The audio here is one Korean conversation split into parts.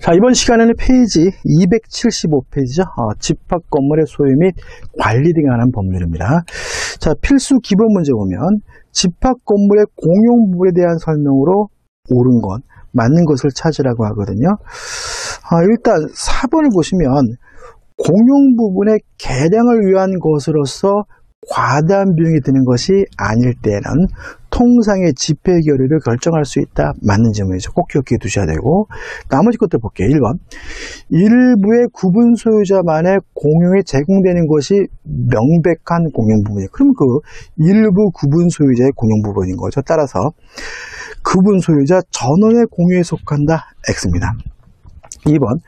자, 이번 시간에는 페이지 275페이지죠. 어, 집합 건물의 소유 및 관리 등에 관한 법률입니다. 자, 필수 기본 문제 보면 집합 건물의 공용 부분에 대한 설명으로 옳은 것, 맞는 것을 찾으라고 하거든요. 어, 일단 4번을 보시면 공용 부분의 개량을 위한 것으로서 과다한 비용이 드는 것이 아닐 때는 통상의 집회 결의를 결정할 수 있다. 맞는 질문이죠. 꼭 기억해 두셔야 되고 나머지 것들 볼게요. 1번 일부의 구분 소유자만의 공용에 제공되는 것이 명백한 공용 부분이에요. 그럼 그 일부 구분 소유자의 공용 부분인 거죠. 따라서 구분 소유자 전원의 공유에 속한다. X입니다. 2번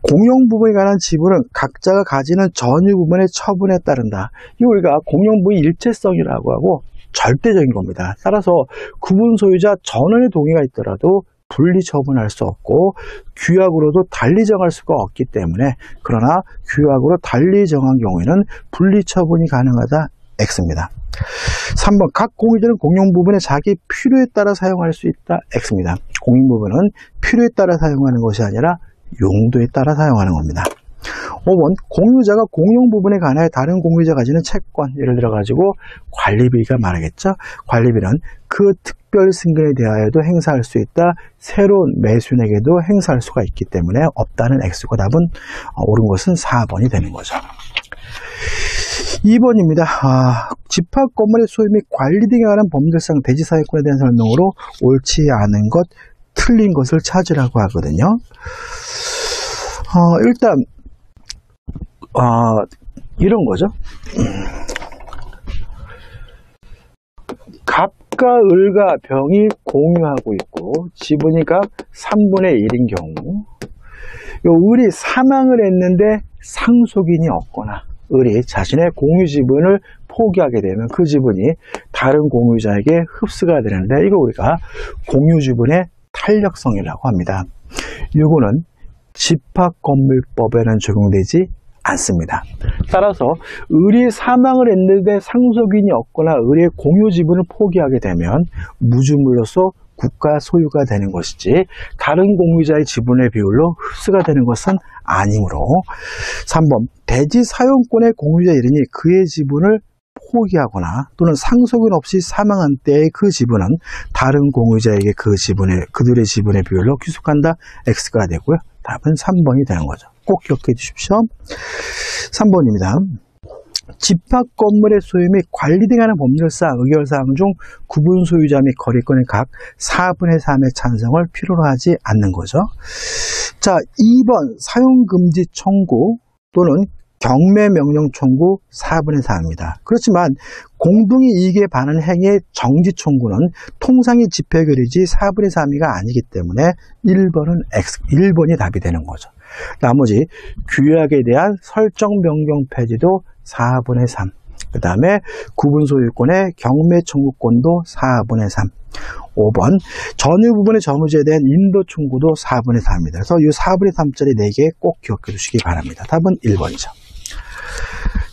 공용 부분에 관한 지분은 각자가 가지는 전유 부분의 처분에 따른다. 이 우리가 공용 부의 일체성이라고 하고 절대적인 겁니다. 따라서 구분 소유자 전원의 동의가 있더라도 분리 처분할 수 없고 규약으로도 달리 정할 수가 없기 때문에 그러나 규약으로 달리 정한 경우에는 분리 처분이 가능하다 X입니다. 3번 각 공유자는 공용 부분에 자기 필요에 따라 사용할 수 있다 X입니다. 공용 부분은 필요에 따라 사용하는 것이 아니라 용도에 따라 사용하는 겁니다. 5번 공유자가 공용 부분에 관하여 다른 공유자가 가지는 채권 예를 들어 가지고 관리비가 말하겠죠. 관리비는 그 특별 승근에 대하여도 행사할 수 있다. 새로운 매수인에게도 행사할 수가 있기 때문에 없다는 X고 답은 어, 옳은 것은 4번이 되는 거죠. 2번입니다. 아, 집합 건물의 소유 및 관리 등에 관한 법률상 대지사회권에 대한 설명으로 옳지 않은 것, 틀린 것을 찾으라고 하거든요. 어, 일단 어, 이런 거죠. 갑과 을과 병이 공유하고 있고 지분이 값 3분의 1인 경우 요 을이 사망을 했는데 상속인이 없거나 을이 자신의 공유 지분을 포기하게 되면 그 지분이 다른 공유자에게 흡수가 되는데 이거 우리가 공유 지분의 탄력성이라고 합니다. 이거는 집합건물법에는 적용되지 않습니다. 따라서 을이 사망을 했는데 상속인이 없거나 을의 공유 지분을 포기하게 되면 무주물로서 국가 소유가 되는 것이지 다른 공유자의 지분의 비율로 흡수가 되는 것은 아니므로 3번 대지 사용권의 공유자 이르니 그의 지분을 포기하거나 또는 상속인 없이 사망한 때의 그 지분은 다른 공유자에게 그 지분의 그들의 지분의 비율로 귀속한다 X가 되고요. 답은 3번이 되는 거죠. 꼭 기억해 주십시오. 3번입니다. 집합 건물의 소유 및 관리 등에 관한 법률상, 의결사항 중 구분 소유자 및 거래권의 각 4분의 3의 찬성을 필요로 하지 않는 거죠. 자, 2번 사용금지 청구 또는 경매 명령 청구 4분의 4입니다. 그렇지만 공동의 이익에 반한 행위의 정지 청구는 통상의 집회 결의지 4분의 3이가 아니기 때문에 1번은 X, 1번이 답이 되는 거죠. 나머지 규약에 대한 설정 변경 폐지도 4분의 3. 그 다음에 구분 소유권의 경매 청구권도 4분의 3. 5번 전유 부분의 점유지에 대한 인도 청구도 4분의 4입니다. 그래서 이 4분의 3짜리 4개 꼭 기억해 주시기 바랍니다. 답은 1번이죠.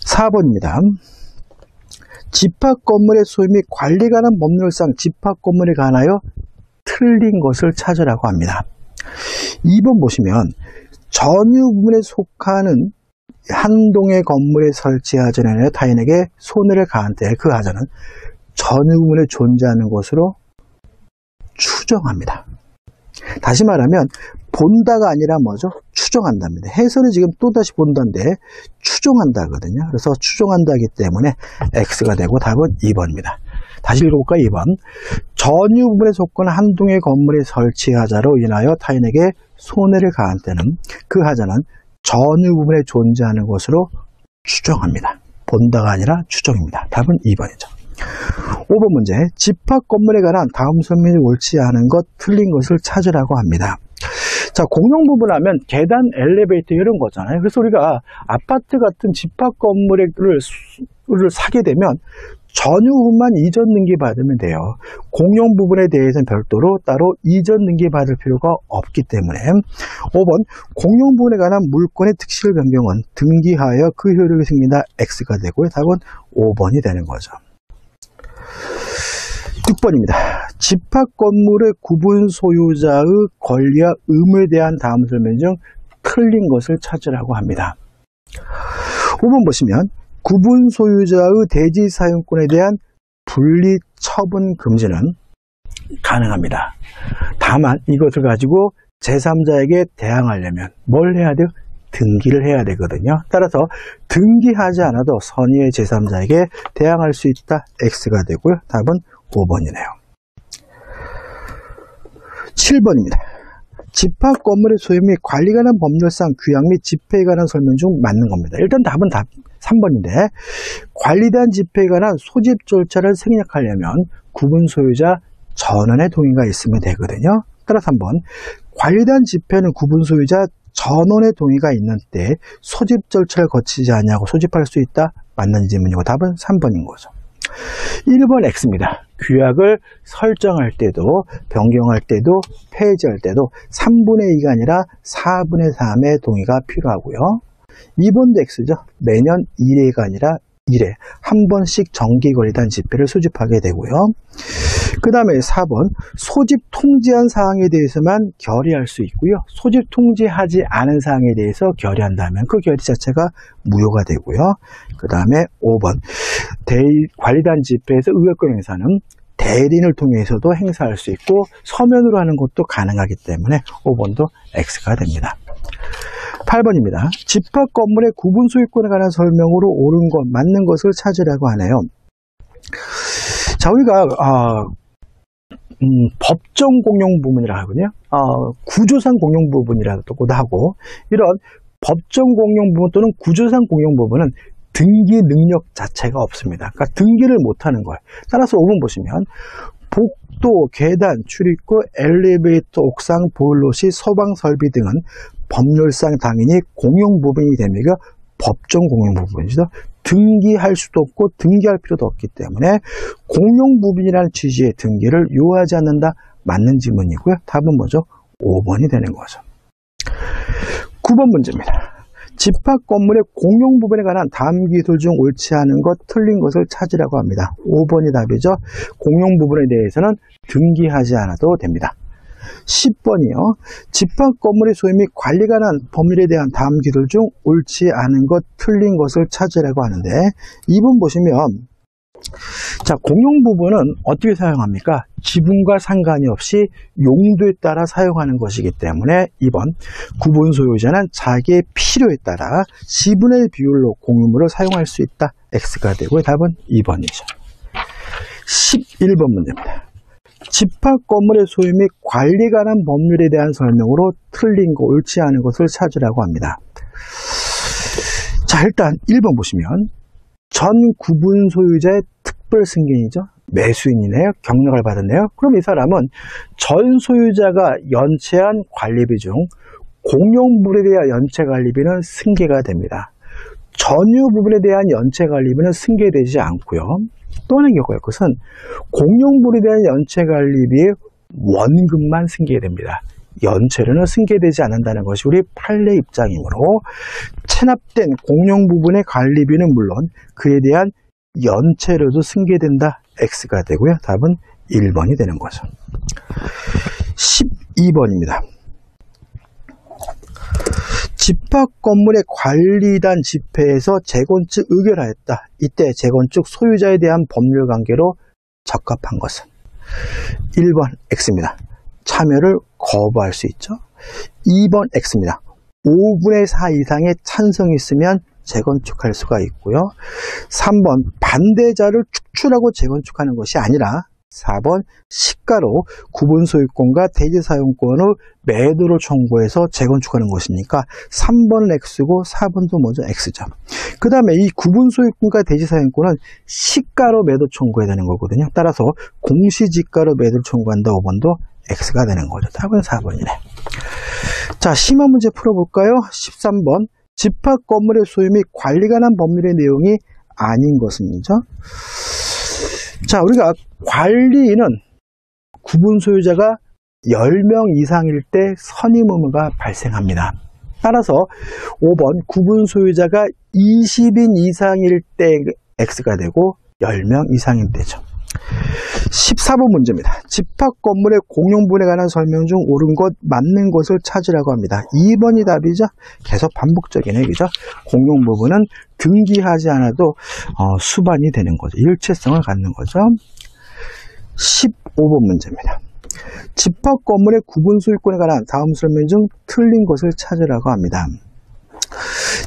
4번입니다. 집합 건물의 소유 및 관리 관한 법률상 집합 건물에 관하여 틀린 것을 찾으라고 합니다. 2번 보시면 전유 부분에 속하는 한 동의 건물에 설치하자는 타인에게 손해를 가한 때 그 하자는 전유 부분에 존재하는 것으로 추정합니다. 다시 말하면 본다가 아니라 뭐죠? 추정한답니다. 해설이 지금 또다시 본다인데 추정한다거든요. 그래서 추정한다기 때문에 X가 되고 답은 2번입니다. 다시 읽어볼까 2번. 전유 부분에 속건 한동의 건물에 설치 하자로 인하여 타인에게 손해를 가한 때는 그 하자는 전유 부분에 존재하는 것으로 추정합니다. 본다가 아니라 추정입니다. 답은 2번이죠. 5번 문제 집합 건물에 관한 다음 설명이 옳지 않은 것 틀린 것을 찾으라고 합니다. 자 공용 부분 하면 계단, 엘리베이터 이런 거잖아요. 그래서 우리가 아파트 같은 집합 건물을 사게 되면 전유 부분만 이전 등기 받으면 돼요. 공용 부분에 대해서는 별도로 따로 이전 등기 받을 필요가 없기 때문에 5번 공용 부분에 관한 물건의 특실 변경은 등기하여 그 효력이 생긴다 X가 되고요. 답은 5번이 되는 거죠. 6번입니다. 집합 건물의 구분 소유자의 권리와 의무에 대한 다음 설명 중 틀린 것을 찾으라고 합니다. 5번 보시면 구분 소유자의 대지 사용권에 대한 분리 처분 금지는 가능합니다. 다만 이것을 가지고 제3자에게 대항하려면 뭘 해야 돼요? 등기를 해야 되거든요. 따라서 등기하지 않아도 선의의 제3자에게 대항할 수 있다. X가 되고요. 답은 5번이네요. 7번입니다. 집합 건물의 소유 및 관리 관한 법률상 규약 및 집회에 관한 설명 중 맞는 겁니다. 일단 답은 답 3번인데 관리단 집회에 관한 소집 절차를 생략하려면 구분 소유자 전원의 동의가 있으면 되거든요. 따라서 한번 관리단 집회는 구분 소유자 전원의 동의가 있는 때 소집 절차를 거치지 않냐고 소집할 수 있다? 맞는 질문이고 답은 3번인 거죠. 1번 X입니다. 규약을 설정할 때도 변경할 때도 폐지할 때도 3분의 2가 아니라 4분의 3의 동의가 필요하고요. 2번도 X죠. 매년 1회가 아니라 1회 한 번씩 정기관리단 집회를 수집하게 되고요. 그 다음에 4번 소집 통지한 사항에 대해서만 결의할 수 있고요. 소집 통지하지 않은 사항에 대해서 결의한다면 그 결의 자체가 무효가 되고요. 그 다음에 5번 관리단 집회에서 의결권 행사는 대리인을 통해서도 행사할 수 있고 서면으로 하는 것도 가능하기 때문에 5번도 X가 됩니다. 8번입니다. 집합 건물의 구분 소유권에 관한 설명으로 옳은 것, 맞는 것을 찾으라고 하네요. 자, 우리가 어, 음, 법정 공용 부분이라 하거든요. 어, 구조상 공용 부분이라고도 하고 이런 법정 공용 부분 또는 구조상 공용 부분은 등기 능력 자체가 없습니다. 그러니까 등기를 못하는 거예요. 따라서 5번 보시면 복도, 계단, 출입구, 엘리베이터, 옥상, 보일러시, 소방 설비 등은 법률상 당연히 공용 부분이 됩니다. 법정 공용 부분이죠. 등기할 수도 없고 등기할 필요도 없기 때문에 공용 부분이라는 취지의 등기를 요하지 않는다. 맞는 질문이고요. 답은 뭐죠? 5번이 되는 거죠. 9번 문제입니다. 집합 건물의 공용 부분에 관한 다음 기술 중 옳지 않은 것, 틀린 것을 찾으라고 합니다. 5번이 답이죠. 공용 부분에 대해서는 등기하지 않아도 됩니다. 10번이요. 집합 건물의 소유 및 관리 관한 법률에 대한 다음 기술 중 옳지 않은 것, 틀린 것을 찾으라고 하는데 2번 보시면 자, 공용 부분은 어떻게 사용합니까? 지분과 상관이 없이 용도에 따라 사용하는 것이기 때문에 2번 구분 소유자는 자기의 필요에 따라 지분의 비율로 공유물을 사용할 수 있다. X가 되고 답은 2번이죠. 11번 문제입니다. 집합 건물의 소유 및 관리 관한 법률에 대한 설명으로 틀린 거, 옳지 않은 것을 찾으라고 합니다. 자, 일단 1번 보시면 전 구분 소유자의 특별 승계인이죠. 매수인이네요. 경력을 받았네요. 그럼 이 사람은 전 소유자가 연체한 관리비 중 공용 물에 대한 연체 관리비는 승계가 됩니다. 전유 부분에 대한 연체 관리비는 승계되지 않고요. 또 하나 경우가 것은 공용물에 대한 연체 관리비의 원금만 승계됩니다. 연체료는 승계되지 않는다는 것이 우리 판례 입장이므로 체납된 공용 부분의 관리비는 물론 그에 대한 연체료도 승계된다. X가 되고요. 답은 1번이 되는 거죠. 12번입니다. 집합 건물의 관리단 집회에서 재건축 의결하였다. 이때 재건축 소유자에 대한 법률 관계로 적합한 것은 1번 X입니다. 참여를 거부할 수 있죠. 2번 X입니다. 5분의 4 이상의 찬성이 있으면 재건축할 수가 있고요. 3번 반대자를 축출하고 재건축하는 것이 아니라 4번 시가로 구분 소유권과 대지 사용권을 매도를 청구해서 재건축하는 것이니까 3번 X고 4번도 먼저 X죠. 그 다음에 이 구분 소유권과 대지 사용권은 시가로 매도 청구해야 되는 거거든요. 따라서 공시지가로 매도를 청구한다 5번도 X가 되는 거죠. 답은 4번이네. 자, 심화 문제 풀어볼까요? 13번. 집합 건물의 소유 및 관리 관한 법률의 내용이 아닌 것은이죠. 자, 우리가 관리는 구분 소유자가 10명 이상일 때 선임 의무가 발생합니다. 따라서 5번 구분 소유자가 20인 이상일 때 X가 되고 10명 이상일 때죠. 14번 문제입니다. 집합 건물의 공용분에 관한 설명 중 옳은 것, 맞는 것을 찾으라고 합니다. 2번이 답이죠. 계속 반복적인 얘기죠. 공용 부분은 등기하지 않아도 어, 수반이 되는 거죠. 일체성을 갖는 거죠. 15번 문제입니다. 집합 건물의 구분 소유권에 관한 다음 설명 중 틀린 것을 찾으라고 합니다.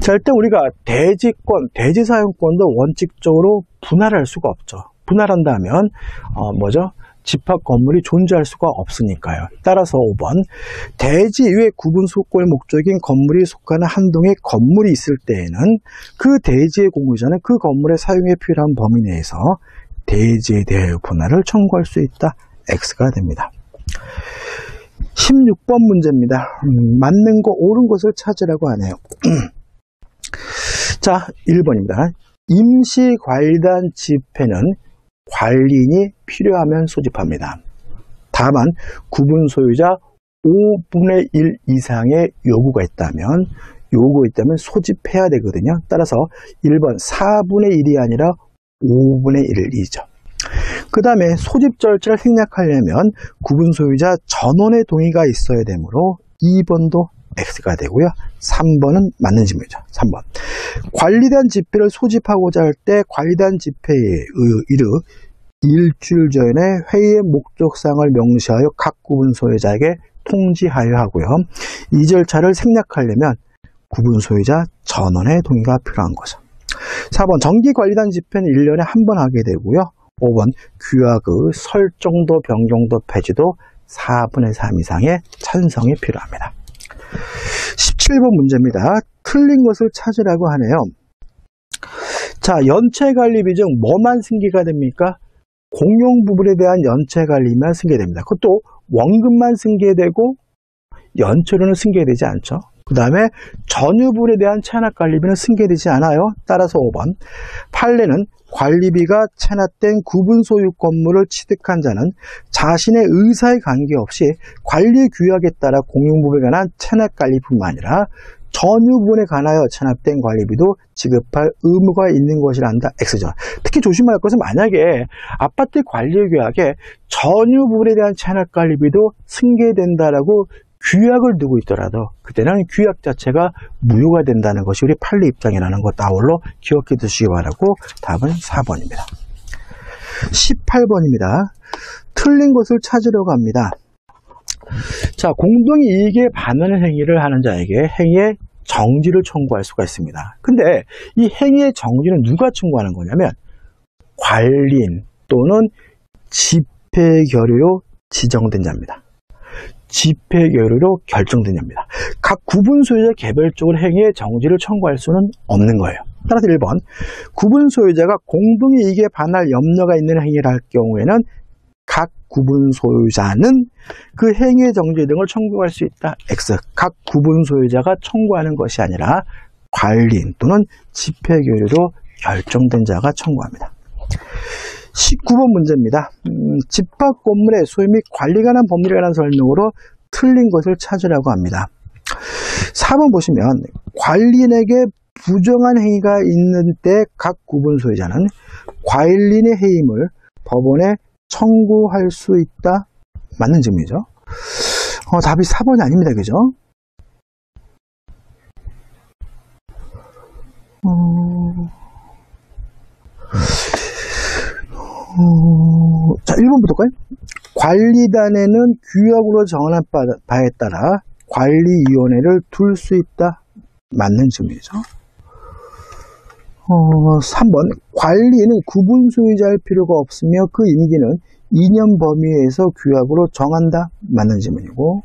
자, 일단 우리가 대지권, 대지사용권도 원칙적으로 분할할 수가 없죠. 분할한다면 어, 뭐죠? 집합 건물이 존재할 수가 없으니까요. 따라서 5번 대지 이외 구분 소유권의 목적인 건물이 속하는 한 동의 건물이 있을 때에는 그 대지의 공유자는 그 건물의 사용에 필요한 범위 내에서 대지에 대해 분할을 청구할 수 있다. X가 됩니다. 16번 문제입니다. 음, 맞는 거 옳은 것을 찾으라고 하네요. 자, 1번입니다. 임시관리단 집회는 관리인이 필요하면 소집합니다. 다만 구분 소유자 5분의 1 이상의 요구가 있다면 요구 있다면 소집해야 되거든요. 따라서 1번 4분의 1이 아니라 5분의 1이죠. 그 다음에 소집 절차를 생략하려면 구분 소유자 전원의 동의가 있어야 되므로 2번도 X가 되고요. 3번은 맞는 질문이죠. 3번. 관리단 집회를 소집하고자 할 때 관리단 집회의 이르 일주일 전에 회의의 목적상을 명시하여 각 구분 소유자에게 통지하여 하고요. 이 절차를 생략하려면 구분 소유자 전원의 동의가 필요한 거죠. 4번 정기관리단 집회는 1년에 한 번 하게 되고요. 5번 규약의 설정도 변경도 폐지도 4분의 3 이상의 찬성이 필요합니다. 17번 문제입니다. 틀린 것을 찾으라고 하네요. 자, 연체관리 비중 뭐만 승계가 됩니까? 공용 부분에 대한 연체관리만 승계됩니다. 그것도 원금만 승계되고 연체로는 승계되지 않죠. 그 다음에 전유분에 대한 체납관리비는 승계되지 않아요. 따라서 5번 판례는 관리비가 체납된 구분 소유 건물을 취득한 자는 자신의 의사에 관계없이 관리 규약에 따라 공용부에 관한 체납관리뿐만 아니라 전유분에 관하여 체납된 관리비도 지급할 의무가 있는 것이란다. X죠. 특히 조심할 것은 만약에 아파트 관리 규약에 전유분에 대한 체납관리비도 승계된다라고 규약을 두고 있더라도 그때는 규약 자체가 무효가 된다는 것이 우리 판례 입장이라는 것 아울러 기억해 두시기 바라고 답은 4번입니다. 18번입니다. 틀린 것을 찾으려고 합니다. 자, 공동이익에 반하는 행위를 하는 자에게 행위의 정지를 청구할 수가 있습니다. 근데 이 행위의 정지는 누가 청구하는 거냐면 관리인 또는 집회결의로 지정된 자입니다. 집회결의로 결정된 자입니다. 각 구분 소유자 개별적으로 행위의 정지를 청구할 수는 없는 거예요. 따라서 1번 구분 소유자가 공동이익에 반할 염려가 있는 행위를 할 경우에는 각 구분 소유자는 그 행위의 정지 등을 청구할 수 있다. X. 각 구분 소유자가 청구하는 것이 아니라 관리인 또는 집회교류로 결정된 자가 청구합니다. 19번 문제입니다. 음, 집합 건물의 소유 및 관리 관한 법률에 관한 설명으로 틀린 것을 찾으라고 합니다. 4번 보시면 관리인에게 부정한 행위가 있는 때 각 구분 소유자는 관리인의 해임을 법원에 청구할 수 있다? 맞는 질문이죠. 어, 답이 4번이 아닙니다. 그죠? 어... 어... 자, 1번부터 갈까요? 관리단에는 규약으로 정한 바에 따라 관리위원회를 둘 수 있다. 맞는 질문이죠. 어, 3번 관리는 구분 소유자일 필요가 없으며 그 임기는 2년 범위에서 규약으로 정한다 맞는 질문이고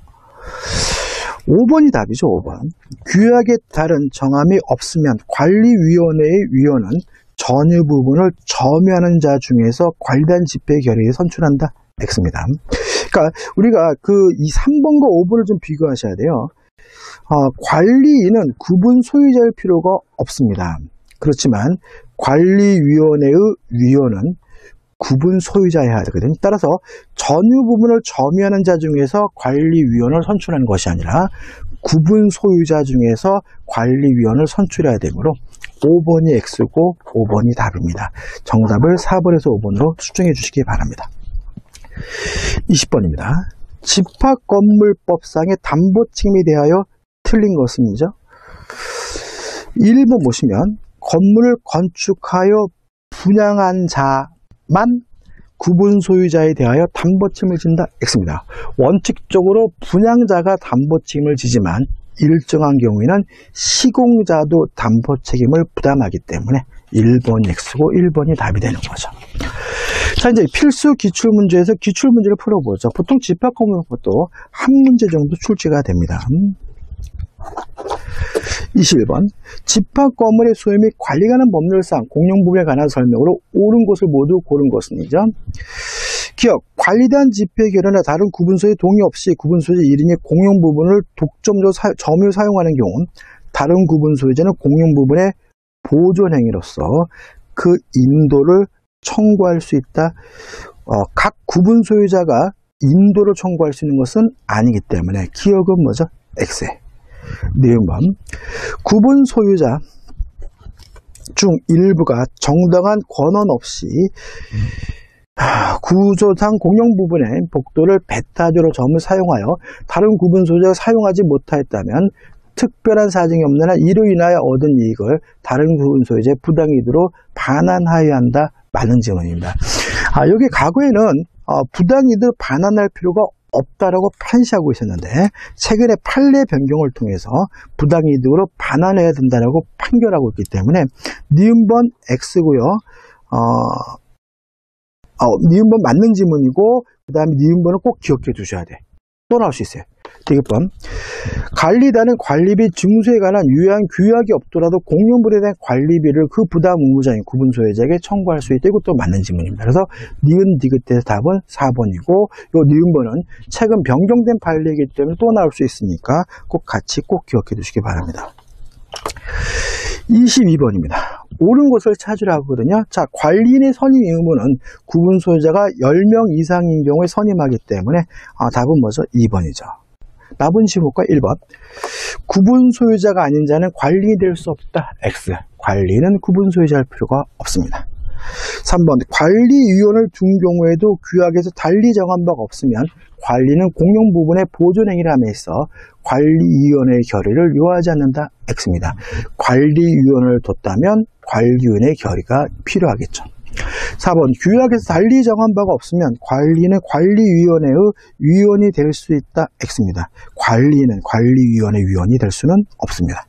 5번이 답이죠 5번 규약에 따른 정함이 없으면 관리위원회의 위원은 전유 부분을 점유하는 자 중에서 관리단 집회 결의에 선출한다. X입니다. 그러니까 우리가 그 이 3번과 5번을 좀 비교하셔야 돼요. 어, 관리인은 구분 소유자일 필요가 없습니다. 그렇지만 관리위원회의 위원은 구분 소유자여야 되거든요. 따라서 전유 부분을 점유하는 자 중에서 관리위원을 선출하는 것이 아니라 구분 소유자 중에서 관리위원을 선출해야 되므로 5번이 X고 5번이 답입니다. 정답을 4번에서 5번으로 수정해 주시기 바랍니다. 20번입니다. 집합건물법상의 담보 책임에 대하여 틀린 것은 이죠. 1번 보시면 건물을 건축하여 분양한 자만 구분 소유자에 대하여 담보 책임을 진다 X입니다. 원칙적으로 분양자가 담보 책임을 지지만 일정한 경우에는 시공자도 담보 책임을 부담하기 때문에 1번 X고 1번이 답이 되는 거죠. 자, 이제 필수 기출 문제에서 기출 문제를 풀어보죠. 보통 집합 건물 것도 한 문제 정도 출제가 됩니다. 21번 집합 건물의 소유 및 관리 가는 법률상 공용 부분에 관한 설명으로 옳은 것을 모두 고른 것은이죠. 기억 관리단 집회 결연에 다른 구분소의 동의 없이 구분소유자 1인이 공용 부분을 독점적으로 사, 점유 사용하는 경우 다른 구분소유자는 공용 부분의 보존 행위로서 그 인도를 청구할 수 있다. 어, 각 구분 소유자가 인도를 청구할 수 있는 것은 아니기 때문에 기억은 뭐죠? X. 니은번 구분 소유자 중 일부가 정당한 권한 없이 구조상 공용 부분의 복도를 베타적으로 점을 사용하여 다른 구분 소유자가 사용하지 못하였다면 특별한 사정이 없는 한 이로 인하여 얻은 이익을 다른 구분 소유자의 부당이익으로 반환하여야 한다. 맞는 질문입니다. 아, 여기 과거에는 어, 부당이익을 반환할 필요가 없다라고 판시하고 있었는데 최근에 판례 변경을 통해서 부당이득으로 반환해야 된다라고 판결하고 있기 때문에 니은번 X고요. 어, 어, 니은번 맞는 지문이고 그 다음에 니은번은 꼭 기억해 두셔야 돼. 또 나올 수 있어요. 되겠번 관리단은 관리비 증수에 관한 유효한 규약이 없더라도 공용물에 대한 관리비를 그 부담 의무자인 구분 소유자에게 청구할 수 있다. 이것도 맞는 질문입니다. 그래서 니은 디귿의 답은 4번이고 요 니은번은 최근 변경된 판례이기 때문에 또 나올 수 있으니까 꼭 같이 꼭 기억해 두시기 바랍니다. 22번입니다. 옳은 것을 찾으라 하거든요. 자, 관리인의 선임 의무는 구분 소유자가 10명 이상인 경우에 선임하기 때문에 아, 답은 뭐죠? 2번이죠. 나쁜 시호가 1번. 구분 소유자가 아닌 자는 관리인이 될 수 없다. X. 관리는 구분 소유자일 필요가 없습니다. 3번 관리위원을 둔 경우에도 규약에서 달리 정한 바가 없으면 관리는 공용 부분의 보존행위를 함에 있어 관리위원회의 결의를 요하지 않는다. X입니다. 관리위원을 뒀다면 관리위원회의 결의가 필요하겠죠. 4번 규약에서 달리 정한 바가 없으면 관리는 관리위원회의 위원이 될 수 있다. X입니다. 관리는 관리위원회 위원이 될 수는 없습니다.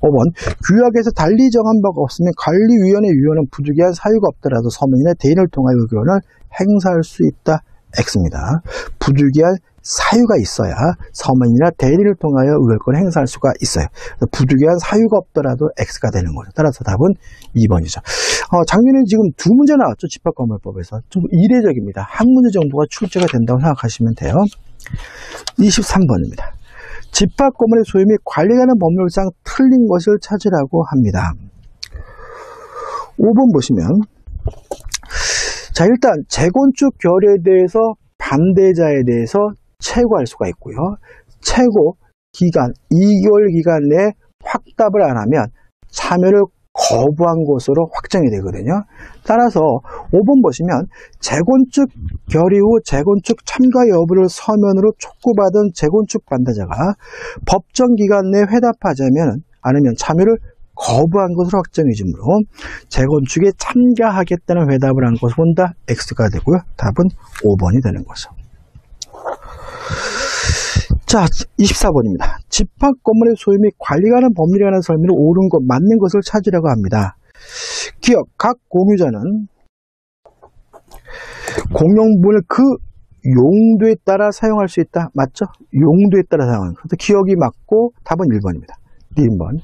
5번 규약에서 달리 정한 바가 없으면 관리위원회 위원은 부득이한 사유가 없더라도 서명인의 대인을 통하여 의견을 행사할 수 있다. X입니다. 부득이한 사유가 있어야 서명이나 대리를 통하여 의결권을 행사할 수가 있어요. 부득이한 사유가 없더라도 X가 되는 거죠. 따라서 답은 2번이죠. 어, 작년에 지금 두 문제 나왔죠. 집합건물법에서. 좀 이례적입니다. 한 문제 정도가 출제가 된다고 생각하시면 돼요. 23번입니다. 집합건물의 소유 및 관리가는 법률상 틀린 것을 찾으라고 합니다. 5번 보시면 자 일단 재건축 결의에 대해서 반대자에 대해서 최고할 수가 있고요. 최고 기간 2개월 기간 내에 확답을 안 하면 참여를 거부한 것으로 확정이 되거든요. 따라서 5번 보시면 재건축 결의 후 재건축 참가 여부를 서면으로 촉구받은 재건축 반대자가 법정 기간 내에 회답하자면 아니면 참여를 거부한 것으로 확정이 되므로 재건축에 참가하겠다는 회답을 한 것을 본다 X가 되고요. 답은 5번이 되는 거죠. 자, 24번입니다. 집합 건물의 소유 및 관리 가는 법률에 관한 설명을 옳은 것, 맞는 것을 찾으려고 합니다. 기억, 각 공유자는 공용분을 그 용도에 따라 사용할 수 있다. 맞죠? 용도에 따라 사용하는. 그래서 기억이 맞고 답은 1번입니다. 1번.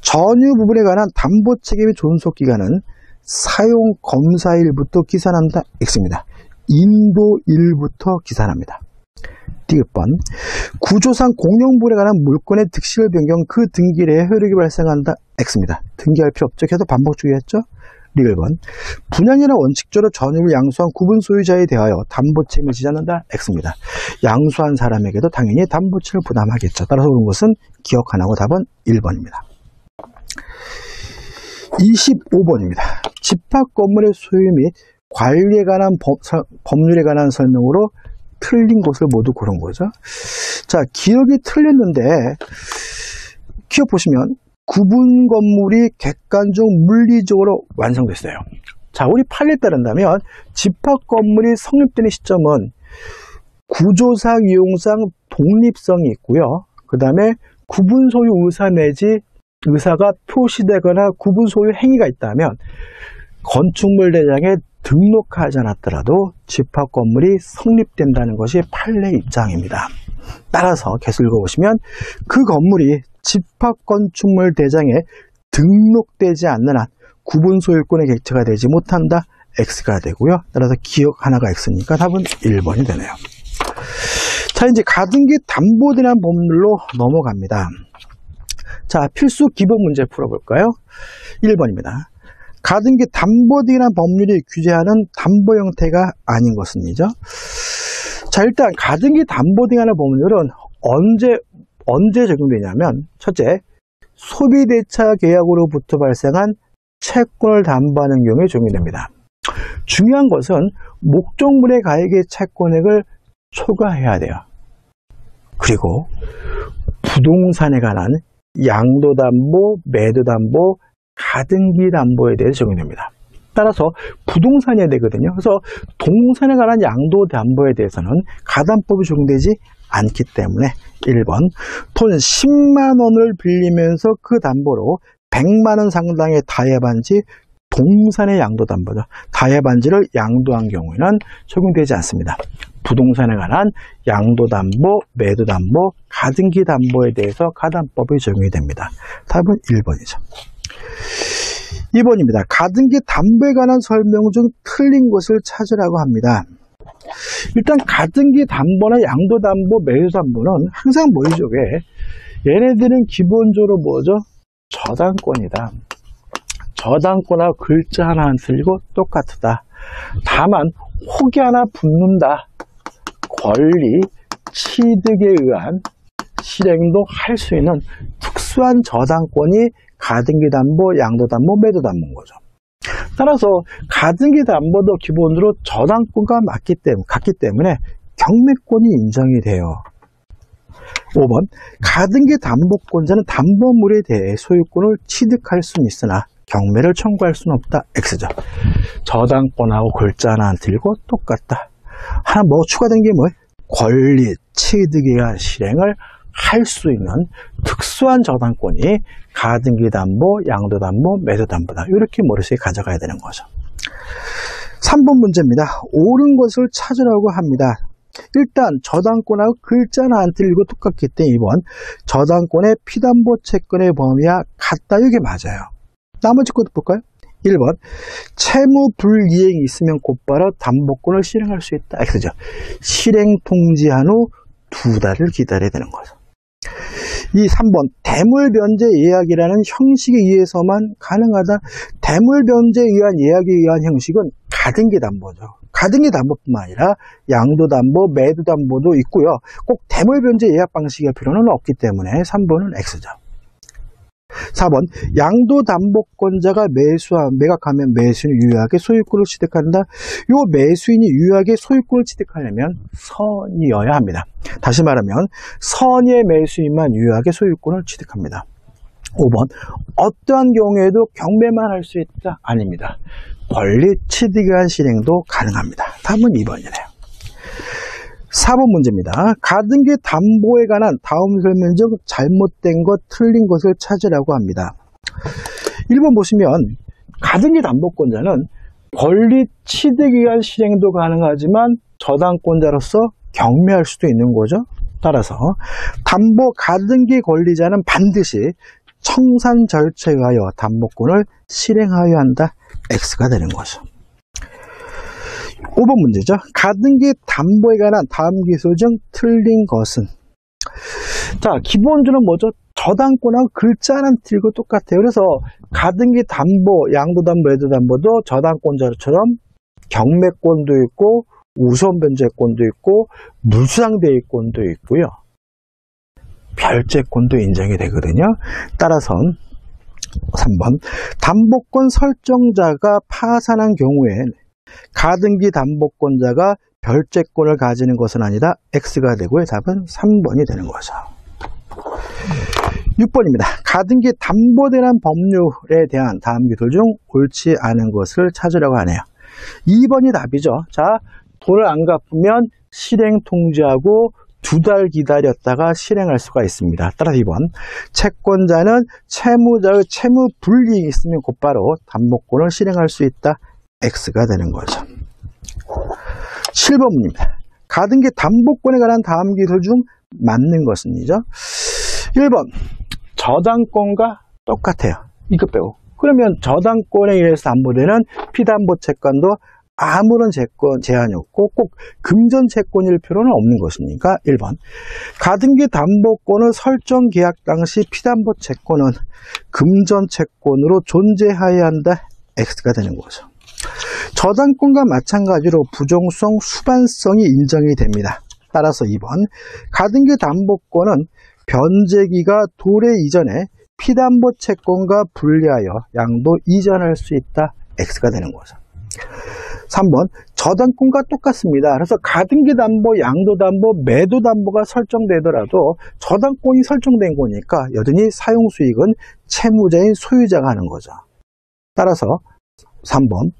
전유 부분에 관한 담보 책임의 존속 기간은 사용 검사일부터 기산한다. X입니다. 인도일부터 기산합니다. 디귿번 구조상 공용물에 관한 물건의 득실 변경 그 등기례에 효력이 발생한다 X입니다. 등기할 필요 없죠. 계속 반복 주기했죠. 리을번 분양이나 원칙적으로 전유를 양수한 구분 소유자에 대하여 담보 책임을 지지 않는다 X입니다. 양수한 사람에게도 당연히 담보 책임을 부담하겠죠. 따라서 그런 것은 기억 안 하고 답은 1번입니다. 25번입니다. 집합 건물의 소유 및 관리에 관한 법, 법률에 관한 설명으로 틀린 것을 모두 고른 거죠. 자, 기억이 틀렸는데 기억 보시면 구분 건물이 객관적 물리적으로 완성됐어요. 자, 우리 판례에 따른다면 집합 건물이 성립되는 시점은 구조상 이용상 독립성이 있고요. 그 다음에 구분 소유 의사 내지 의사가 표시되거나 구분 소유 행위가 있다면 건축물 대장에 등록하지 않았더라도 집합 건물이 성립된다는 것이 판례 입장입니다. 따라서 계속 읽어보시면 그 건물이 집합 건축물 대장에 등록되지 않는 한 구분 소유권의 객체가 되지 못한다. X가 되고요. 따라서 기억 하나가 X니까 답은 1번이 되네요. 자, 이제 가등기 담보대란 법률로 넘어갑니다. 자, 필수 기본 문제 풀어볼까요? 1번입니다. 가등기 담보등이라는 법률이 규제하는 담보 형태가 아닌 것은이죠. 자, 일단 가등기 담보등이라는 법률은 언제 언제 적용되냐면 첫째, 소비대차 계약으로부터 발생한 채권을 담보하는 경우에 적용됩니다. 중요한 것은 목적물의 가액의 채권액을 초과해야 돼요. 그리고 부동산에 관한 양도담보, 매도담보, 가등기 담보에 대해서 적용됩니다. 따라서 부동산이 되거든요. 그래서 동산에 관한 양도 담보에 대해서는 가담법이 적용되지 않기 때문에 1번 돈 10만 원을 빌리면서 그 담보로 100만 원 상당의 다해 반지 동산의 양도 담보죠. 다해 반지를 양도한 경우에는 적용되지 않습니다. 부동산에 관한 양도 담보, 매도 담보, 가등기 담보에 대해서 가담법이 적용이 됩니다. 답은 1번이죠. 2번입니다. 가등기 담보에 관한 설명 중 틀린 것을 찾으라고 합니다. 일단 가등기 담보나 양도 담보, 매도 담보는 항상 뭐죠? 왜? 얘네들은 기본적으로 뭐죠? 저당권이다. 저당권하고 글자 하나 안 틀리고 똑같다. 다만 혹이 하나 붙는다. 권리, 취득에 의한 실행도 할 수 있는 특수한 저당권이 가등기 담보, 양도 담보, 매도 담보인 거죠. 따라서 가등기 담보도 기본으로 저당권과 맞기 때문에 같기 때문에 경매권이 인정이 돼요. 5번 가등기 담보권자는 담보물에 대해 소유권을 취득할 수는 있으나 경매를 청구할 수는 없다. X죠. 저당권하고 글자 하나 안 틀리고 똑같다. 하나 뭐 추가된 게 뭐예요? 권리, 취득에 의한 실행을 할 수 있는 특수한 저당권이 가등기 담보, 양도 담보, 매도 담보다. 이렇게 머릿속에 가져가야 되는 거죠. 3번 문제입니다. 옳은 것을 찾으라고 합니다. 일단 저당권하고 글자는 안 틀리고 똑같기 때문에 2번 저당권의 피담보 채권의 범위와 같다. 이게 맞아요. 나머지 것도 볼까요? 1번 채무 불이행이 있으면 곧바로 담보권을 실행할 수 있다. X죠. 실행 통지한 후 두 달을 기다려야 되는 거죠. 이 3번 대물 변제 예약이라는 형식에 의해서만 가능하다. 대물 변제에 의한 예약에 의한 형식은 가등기 담보죠. 가등기 담보뿐만 아니라 양도 담보, 매도 담보도 있고요. 꼭 대물 변제 예약 방식의 필요는 없기 때문에 3번은 X죠. 4번 양도담보권자가 매수한 매각하면 매수인 유효하게 소유권을 취득한다. 요 매수인이 유효하게 소유권을 취득하려면 선이어야 합니다. 다시 말하면 선의 매수인만 유효하게 소유권을 취득합니다. 5번 어떠한 경우에도 경매만 할 수 있다? 아닙니다. 권리 취득에 한 실행도 가능합니다. 답은 2번이네요. 4번 문제입니다. 가등기 담보에 관한 다음 설명 중 잘못된 것, 틀린 것을 찾으라고 합니다. 1번 보시면 가등기 담보권자는 권리 의한 실행도 가능하지만 저당권자로서 경매할 수도 있는 거죠. 따라서 담보 가등기 권리자는 반드시 청산 절차에 의하여 담보권을 실행하여야 한다. X가 되는 거죠. 5번 문제죠. 가등기 담보에 관한 다음 기술 중 틀린 것은 자 기본적으로 뭐죠? 저당권하고 글자는 틀고 똑같아요. 그래서 가등기 담보, 양도담보, 외도담보도 저당권자처럼 경매권도 있고 우선변제권도 있고 물수상대위권도 있고요. 별제권도 인정이 되거든요. 따라서 3번 담보권 설정자가 파산한 경우에 가등기 담보권자가 별채권을 가지는 것은 아니다. X가 되고요. 답은 3번이 되는 거죠. 6번입니다. 가등기 담보대란 법률에 대한 다음 기술 중 옳지 않은 것을 찾으라고 하네요. 2번이 답이죠. 자, 돈을 안 갚으면 실행 통지하고 두 달 기다렸다가 실행할 수가 있습니다. 따라서 2번. 채권자는 채무자의 채무 불이익이 있으면 곧바로 담보권을 실행할 수 있다. X가 되는 거죠. 7번 문입니다. 가등기 담보권에 관한 다음 기술 중 맞는 것은 이죠. 1번. 저당권과 똑같아요. 이거 빼고. 그러면 저당권에 의해서 담보되는 피담보 채권도 아무런 채권 제한이 없고 꼭 금전 채권일 필요는 없는 것이니까 1번. 가등기 담보권의 설정 계약 당시 피담보 채권은 금전 채권으로 존재해야 한다. X가 되는 거죠. 저당권과 마찬가지로 부정성, 수반성이 인정이 됩니다. 따라서 2번. 가등기 담보권은 변제기가 도래 이전에 피담보 채권과 분리하여 양도 이전할 수 있다. X가 되는 거죠. 3번 저당권과 똑같습니다. 그래서 가등기 담보, 양도 담보, 매도 담보가 설정되더라도 저당권이 설정된 거니까 여전히 사용 수익은 채무자인 소유자가 하는 거죠. 따라서 3번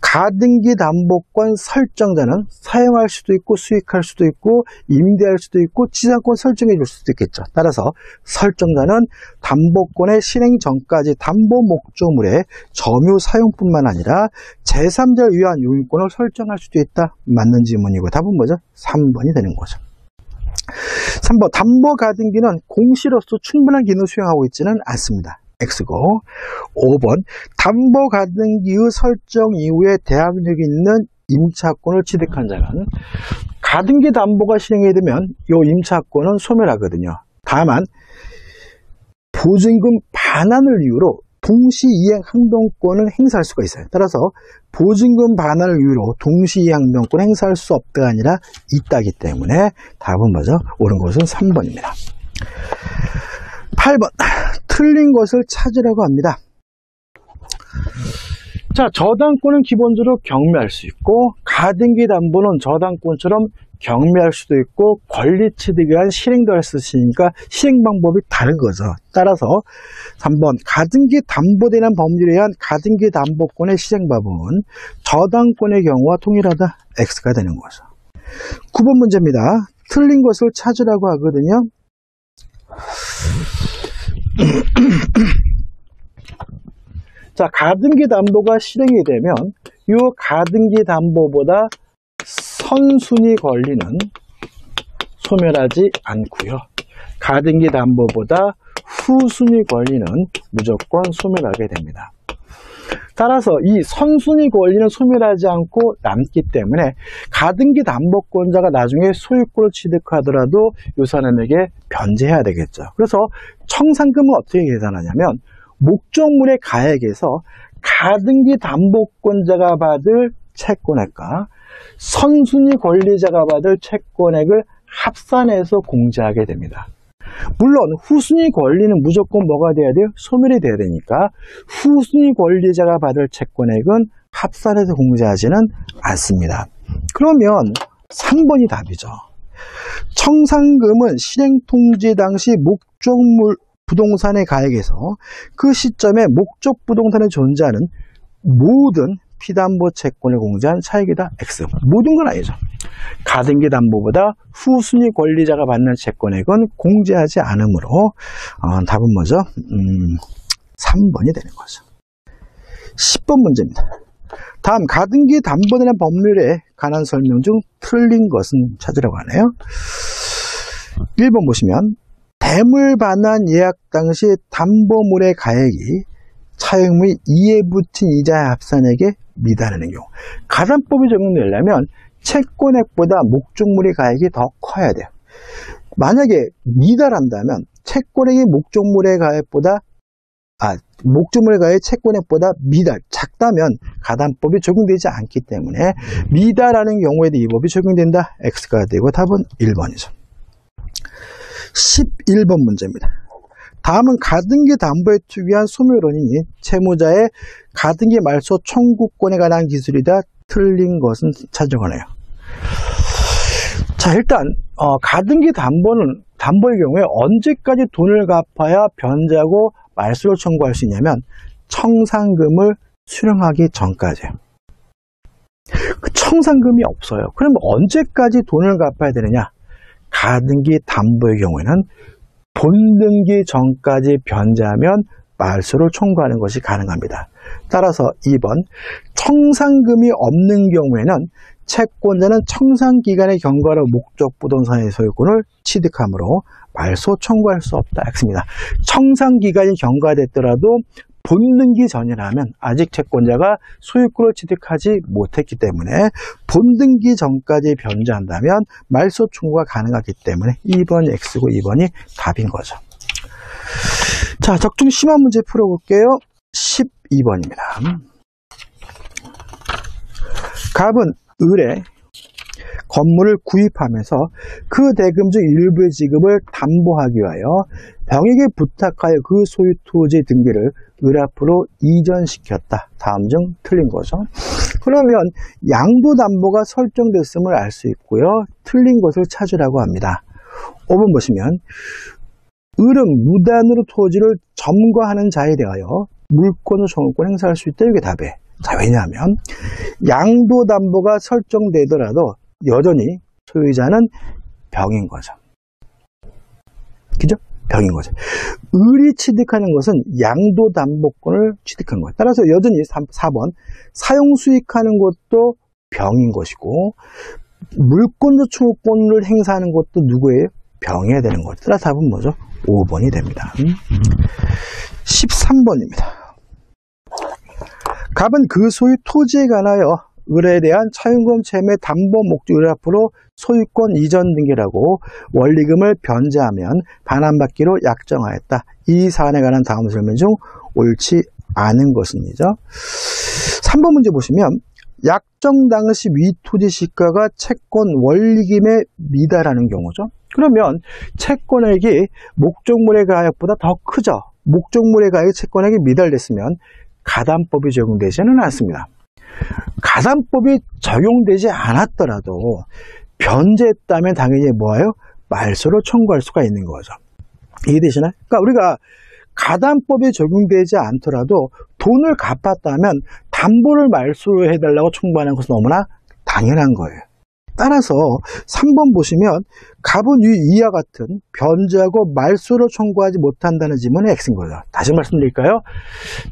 가등기 담보권 설정자는 사용할 수도 있고 수익할 수도 있고 임대할 수도 있고 지상권 설정해 줄 수도 있겠죠. 따라서 설정자는 담보권의 실행 전까지 담보 목조물의 점유 사용뿐만 아니라 제3자를 위한 요인권을 설정할 수도 있다. 맞는 질문이고 답은 뭐죠? 3번이 되는 거죠. 3번 담보 가등기는 공시로서 충분한 기능을 수행하고 있지는 않습니다. X고 5번 담보 가등기의 설정 이후에 대항력 있는 임차권을 취득한 자는 가등기 담보가 실행이 되면 이 임차권은 소멸하거든요. 다만 보증금 반환을 이유로 동시이행 항동권을 행사할 수가 있어요. 따라서 보증금 반환을 이유로 동시이행 항동권을 행사할 수 없다가 아니라 있다기 때문에 답은 뭐죠? 옳은 것은 3번입니다. 8번 틀린 것을 찾으라고 합니다. 자, 저당권은 기본적으로 경매할 수 있고 가등기 담보는 저당권처럼 경매할 수도 있고 권리 취득에 의한 실행도 할 수 있으니까 실행 방법이 다른 거죠. 따라서 3번 가등기 담보되는 법률에 의한 가등기 담보권의 실행 방법은 저당권의 경우와 통일하다 X가 되는 거죠. 9번 문제입니다. 틀린 것을 찾으라고 하거든요. 자, 가등기 담보가 실행이 되면 이 가등기 담보보다 선순위 권리는 소멸하지 않고요. 가등기 담보보다 후순위 권리는 무조건 소멸하게 됩니다. 따라서 이 선순위 권리는 소멸하지 않고 남기 때문에 가등기 담보권자가 나중에 소유권을 취득하더라도 요 사람에게 변제해야 되겠죠. 그래서 청산금은 어떻게 계산하냐면 목적물의 가액에서 가등기 담보권자가 받을 채권액과 선순위 권리자가 받을 채권액을 합산해서 공제하게 됩니다. 물론 후순위 권리는 무조건 뭐가 돼야 돼요? 소멸이 돼야 되니까 후순위 권리자가 받을 채권액은 합산해서 공제하지는 않습니다. 그러면 3번이 답이죠. 청산금은 실행통지 당시 목적물 부동산의 가액에서 그 시점에 목적 부동산에 존재하는 모든 피담보 채권을 공제한 차익이다. X. 모든 건 아니죠. 가등기 담보보다 후순위 권리자가 받는 채권액은 공제하지 않으므로 어, 답은 뭐죠? 음, 3번이 되는 거죠. 10번 문제입니다. 다음 가등기 담보되는 법률에 관한 설명 중 틀린 것은 찾으라고 하네요. 1번 보시면 대물 반환 예약 당시 담보물의 가액이 차용의 이에 붙인 이자의 합산액에 미달하는 경우 가산법이 적용되려면 채권액보다 목적물의 가액이 더 커야 돼요. 만약에 미달한다면 채권액이 목적물의 가액보다 아, 목적물의 가액 채권액보다 미달 작다면 가산법이 적용되지 않기 때문에 미달하는 경우에도 이 법이 적용된다. X가 되고 답은 1번이죠. 11번 문제입니다. 다음은 가등기 담보에 투기한 소멸원인이 채무자의 가등기 말소 청구권에 관한 기술이다. 틀린 것은 찾아가네요. 자, 일단 어, 가등기 담보는 담보의 경우에 언제까지 돈을 갚아야 변제하고 말소를 청구할 수 있냐면 청산금을 수령하기 전까지예요. 그 청산금이 없어요. 그럼 언제까지 돈을 갚아야 되느냐? 가등기 담보의 경우에는 본등기 전까지 변제하면 말소를 청구하는 것이 가능합니다. 따라서 2번 청산금이 없는 경우에는 채권자는 청산기간의 경과로 목적 부동산의 소유권을 취득하므로 말소 청구할 수 없다. X입니다. 청산기간이 경과됐더라도 본등기 전이라면 아직 채권자가 소유권을 취득하지 못했기 때문에 본등기 전까지 변제한다면 말소 청구가 가능하기 때문에 2번이 X고 2번이 답인 거죠. 자, 적중 심한 문제 풀어볼게요. 12번입니다. 갑은 을에 건물을 구입하면서 그 대금 중 일부의 지급을 담보하기 위하여 병에게 부탁하여 그 소유 토지 등기를 을 앞으로 이전시켰다. 다음 중 틀린 거죠. 그러면 양도담보가 설정됐음을 알 수 있고요. 틀린 것을 찾으라고 합니다. 5번 보시면 을은 무단으로 토지를 점거하는 자에 대하여 물권을 소유권 행사할 수 있다. 이게 답이에요. 자, 왜냐하면 양도담보가 설정되더라도 여전히 소유자는 병인 거죠. 그죠? 병인 거죠. 을이 취득하는 것은 양도담보권을 취득한 거예요. 따라서 여전히 4번 사용수익하는 것도 병인 것이고 물권도 초권을 행사하는 것도 누구예요? 병해야 되는 거죠. 따라서 답은 뭐죠? 5번이 됩니다. 13번입니다. 갑은 그 소유 토지에 관하여 을에 대한 차용금 채매 담보 목적을 앞으로 소유권 이전 등기라고 원리금을 변제하면 반환받기로 약정하였다. 이 사안에 관한 다음 설명 중 옳지 않은 것입니다. 3번 문제 보시면 약정 당시 위토지 시가가 채권 원리금에 미달하는 경우죠. 그러면 채권액이 목적물의 가액보다 더 크죠. 목적물의 가액이 채권액이 미달됐으면 가담법이 적용되지는 않습니다. 가산법이 적용되지 않았더라도 변제했다면 당연히 뭐예요? 말소를 청구할 수가 있는 거죠. 이해되시나요? 그러니까 우리가 가담법이 적용되지 않더라도 돈을 갚았다면 담보를 말소를 해달라고 청구하는 것은 너무나 당연한 거예요. 따라서 3번 보시면 갑은 위 이와 같은 변제하고 말소를 청구하지 못한다는 지문이 X인 거죠. 다시 말씀드릴까요?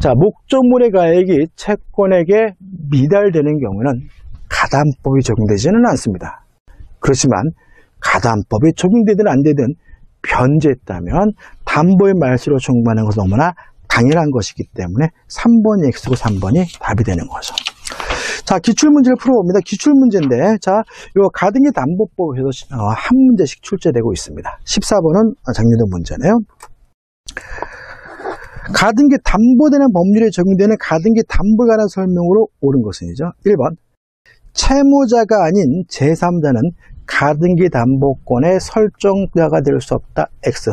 자, 목적물의 가액이 채권에게 미달되는 경우는 가담법이 적용되지는 않습니다. 그렇지만 가담법이 적용되든 안 되든 변제했다면 담보의 말소를 청구하는 것은 너무나 당연한 것이기 때문에 3번이 X고 3번이 답이 되는 거죠. 자, 기출문제를 풀어봅니다. 기출문제인데, 자, 요 가등기 담보법에서 어, 한 문제씩 출제되고 있습니다. 14번은 작년도 문제네요. 가등기 담보되는 법률에 적용되는 가등기 담보에 관한 설명으로 옳은 것은이죠. 1번. 채무자가 아닌 제3자는 가등기 담보권의 설정자가 될 수 없다. X.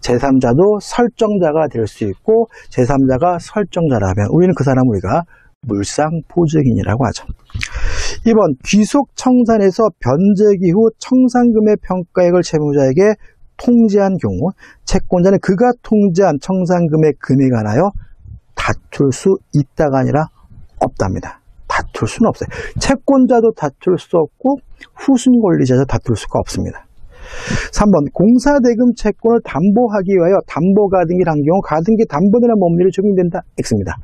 제3자도 설정자가 될 수 있고 제3자가 설정자라면 우리는 그 사람 우리가 물상포증인이라고 하죠. 2번 귀속 청산에서 변제기 후 청산금의 평가액을 채무자에게 통지한 경우 채권자는 그가 통지한 청산금의 금액에 관하여 다툴 수 있다가 아니라 없답니다. 다툴 수는 없어요. 채권자도 다툴 수 없고 후순 권리자도 다툴 수가 없습니다. 3번 공사대금 채권을 담보하기 위하여 담보가등기를 한 경우 가등기 담보되는 법률이 적용된다. X입니다.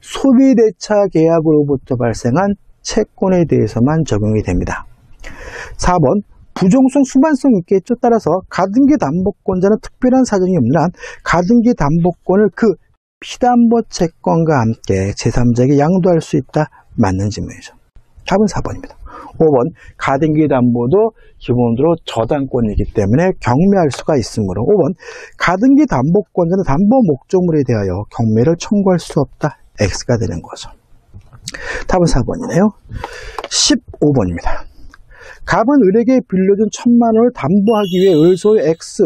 소비대차 계약으로부터 발생한 채권에 대해서만 적용이 됩니다. 4번 부정성, 수반성 있겠죠. 따라서 가등기 담보권자는 특별한 사정이 없는 한 가등기 담보권을 그 피담보 채권과 함께 제3자에게 양도할 수 있다. 맞는 질문이죠. 답은 4번입니다. 5번 가등기 담보도 기본적으로 저당권이기 때문에 경매할 수가 있으므로 5번 가등기 담보권자는 담보 목적물에 대하여 경매를 청구할 수 없다. X가 되는 거죠. 답은 4번이네요. 15번입니다. 갑은 을에게 빌려준 천만 원을 담보하기 위해 을소의 X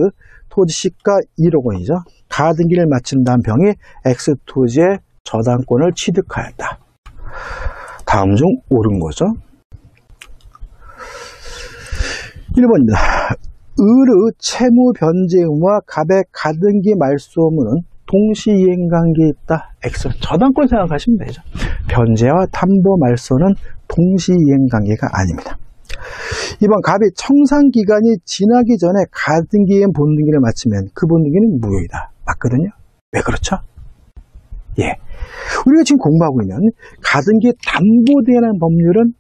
토지 시가 1억 원이죠. 가등기를 마친 다음 병이 X토지의 저당권을 취득하였다. 다음 중 옳은 거죠. 1번입니다. 을의 채무 변제 의무와 갑의 가등기 말소 의무는 동시 이행 관계에 있다. X. 저당권 생각하시면 되죠. 변제와 담보 말소는 동시 이행 관계가 아닙니다. 이번 갑이 청산 기간이 지나기 전에 가등기엔 본등기를 마치면 그 본등기는 무효이다. 맞거든요. 왜 그렇죠? 예. 우리가 지금 공부하고 있는 가등기 담보대라는 법률은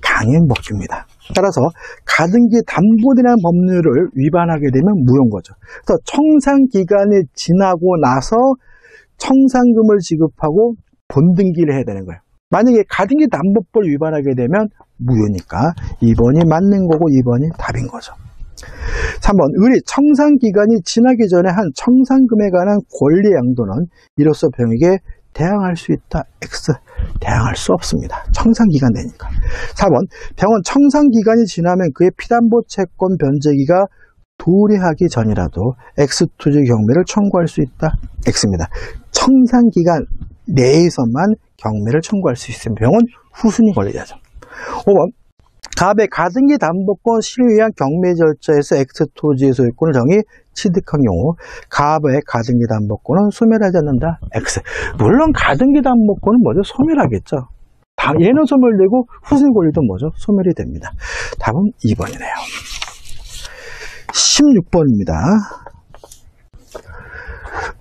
강행 법규입니다. 따라서 가등기 담보대라는 법률을 위반하게 되면 무효인 거죠. 그래서 청산 기간이 지나고 나서 청산금을 지급하고 본등기를 해야 되는 거예요. 만약에 가등기 담보법을 위반하게 되면 무효니까 2번이 맞는 거고 2번이 답인 거죠. 3번 을이 청산기간이 지나기 전에 한 청산금에 관한 권리 양도는 이로써 병에게 대항할 수 있다. X. 대항할 수 없습니다. 청산기간 되니까. 4번 병은 청산기간이 지나면 그의 피담보 채권 변제기가 도래하기 전이라도 X투지 경매를 청구할 수 있다. X입니다. 청산기간 내에서만 경매를 청구할 수 있으면 병은 후순위 권리자죠. 5번 갑의 가등기 담보권 의한 경매 절차에서 X토지의 소유권을 정의 취득한 경우 갑의 가등기 담보권은 소멸하지 않는다. X. 물론 가등기 담보권은 뭐죠? 소멸하겠죠. 얘는 소멸되고 후순위 권리도 뭐죠? 소멸이 됩니다. 답은 2번이네요. 16번입니다.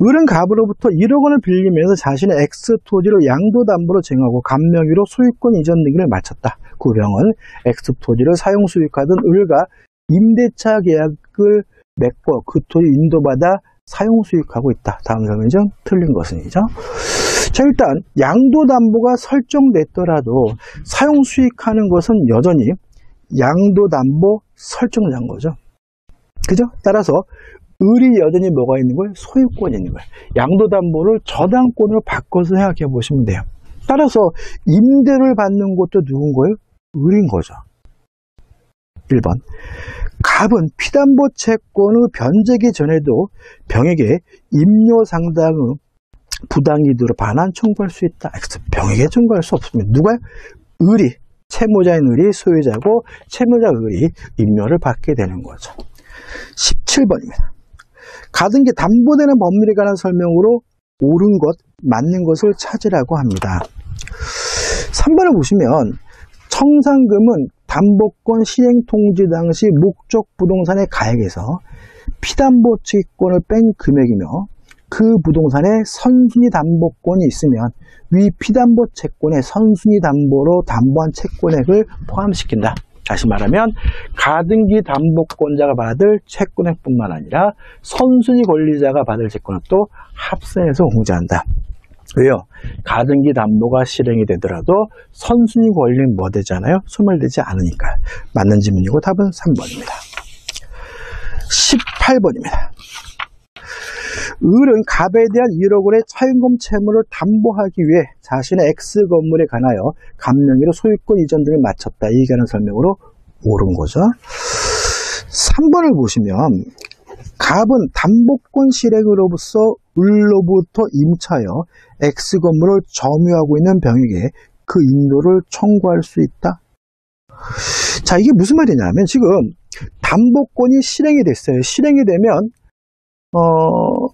을은 갑으로부터 1억 원을 빌리면서 자신의 X 토지를 양도담보로 쟁하고 감명의로 소유권 이전 등기를 마쳤다. 그 병은 X 토지를 사용 수익하던 을과 임대차 계약을 맺고 그 토지 인도받아 사용 수익하고 있다. 다음 설명이죠. 틀린 것은이죠. 자 일단 양도담보가 설정됐더라도 사용 수익하는 것은 여전히 양도담보 설정자인 거죠. 그죠? 따라서 을이 여전히 뭐가 있는 거예요? 소유권이 있는 거예요. 양도담보를 저당권으로 바꿔서 생각해 보시면 돼요. 따라서 임대를 받는 것도 누군 거예요? 을인 거죠. 1번 갑은 피담보 채권의 변제기 전에도 병에게 임료 상당의 부당이득으로 반환 청구할 수 있다. 병에게 청구할 수 없습니다. 누가 을이 채무자인 을이 소유자고 채무자 을이 임료를 받게 되는 거죠. 17번입니다. 가등기 담보되는 법률에 관한 설명으로 옳은 것, 맞는 것을 찾으라고 합니다. 3번을 보시면 청산금은 담보권 시행 통지 당시 목적 부동산의 가액에서 피담보 채권을 뺀 금액이며 그 부동산에 선순위 담보권이 있으면 위 피담보 채권의 선순위 담보로 담보한 채권액을 포함시킨다. 다시 말하면 가등기 담보권자가 받을 채권액뿐만 아니라 선순위 권리자가 받을 채권액도 합산해서 공제한다. 왜요? 가등기 담보가 실행이 되더라도 선순위 권리는 뭐 되잖아요? 소멸되지 않으니까. 맞는 질문이고 답은 3번입니다. 18번입니다. 을은 갑에 대한 1억 원의 차임금 채무를 담보하기 위해 자신의 X 건물에 관하여 감명의로 소유권 이전 등을 마쳤다. 이 얘기하는 설명으로 옳은 거죠. 3번을 보시면 갑은 담보권 실행으로부터 을로부터 임차여 X 건물을 점유하고 있는 병에게 그 인도를 청구할 수 있다. 자, 이게 무슨 말이냐면 지금 담보권이 실행이 됐어요. 실행이 되면 어,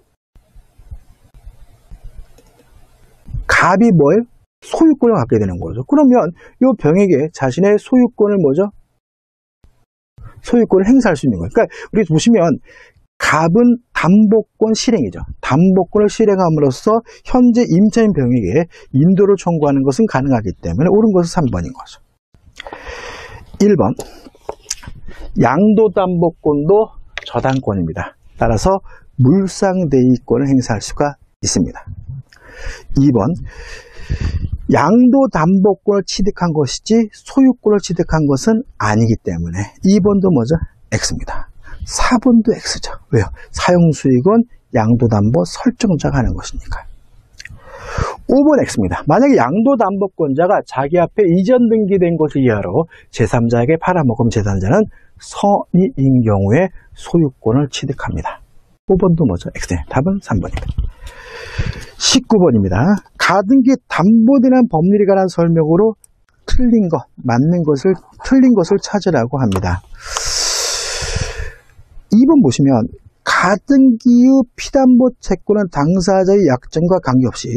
갑이 뭐예요? 소유권을 갖게 되는 거죠. 그러면 이 병에게 자신의 소유권을 뭐죠? 소유권을 행사할 수 있는 거예요. 그러니까 우리 보시면 갑은 담보권 실행이죠. 담보권을 실행함으로써 현재 임차인 병에게 인도를 청구하는 것은 가능하기 때문에 옳은 것은 3번인 거죠. 1번 양도담보권도 저당권입니다. 따라서 물상대위권을 행사할 수가 있습니다. 2번 양도담보권을 취득한 것이지 소유권을 취득한 것은 아니기 때문에 2번도 뭐죠? X입니다. 4번도 X죠. 왜요? 사용수익은 양도담보 설정자가 하는 것이니까. 5번 X입니다. 만약에 양도담보권자가 자기 앞에 이전 등기된 것을 이하로 제3자에게 팔아먹은 제3자는 선의인 경우에 소유권을 취득합니다. 5번도 뭐죠? X. 답은 3번입니다. 19번입니다. 가등기 담보되는 법률에 관한 설명으로 틀린 것, 맞는 것을, 틀린 것을 찾으라고 합니다. 2번 보시면, 가등기의 피담보 채권은 당사자의 약정과 관계없이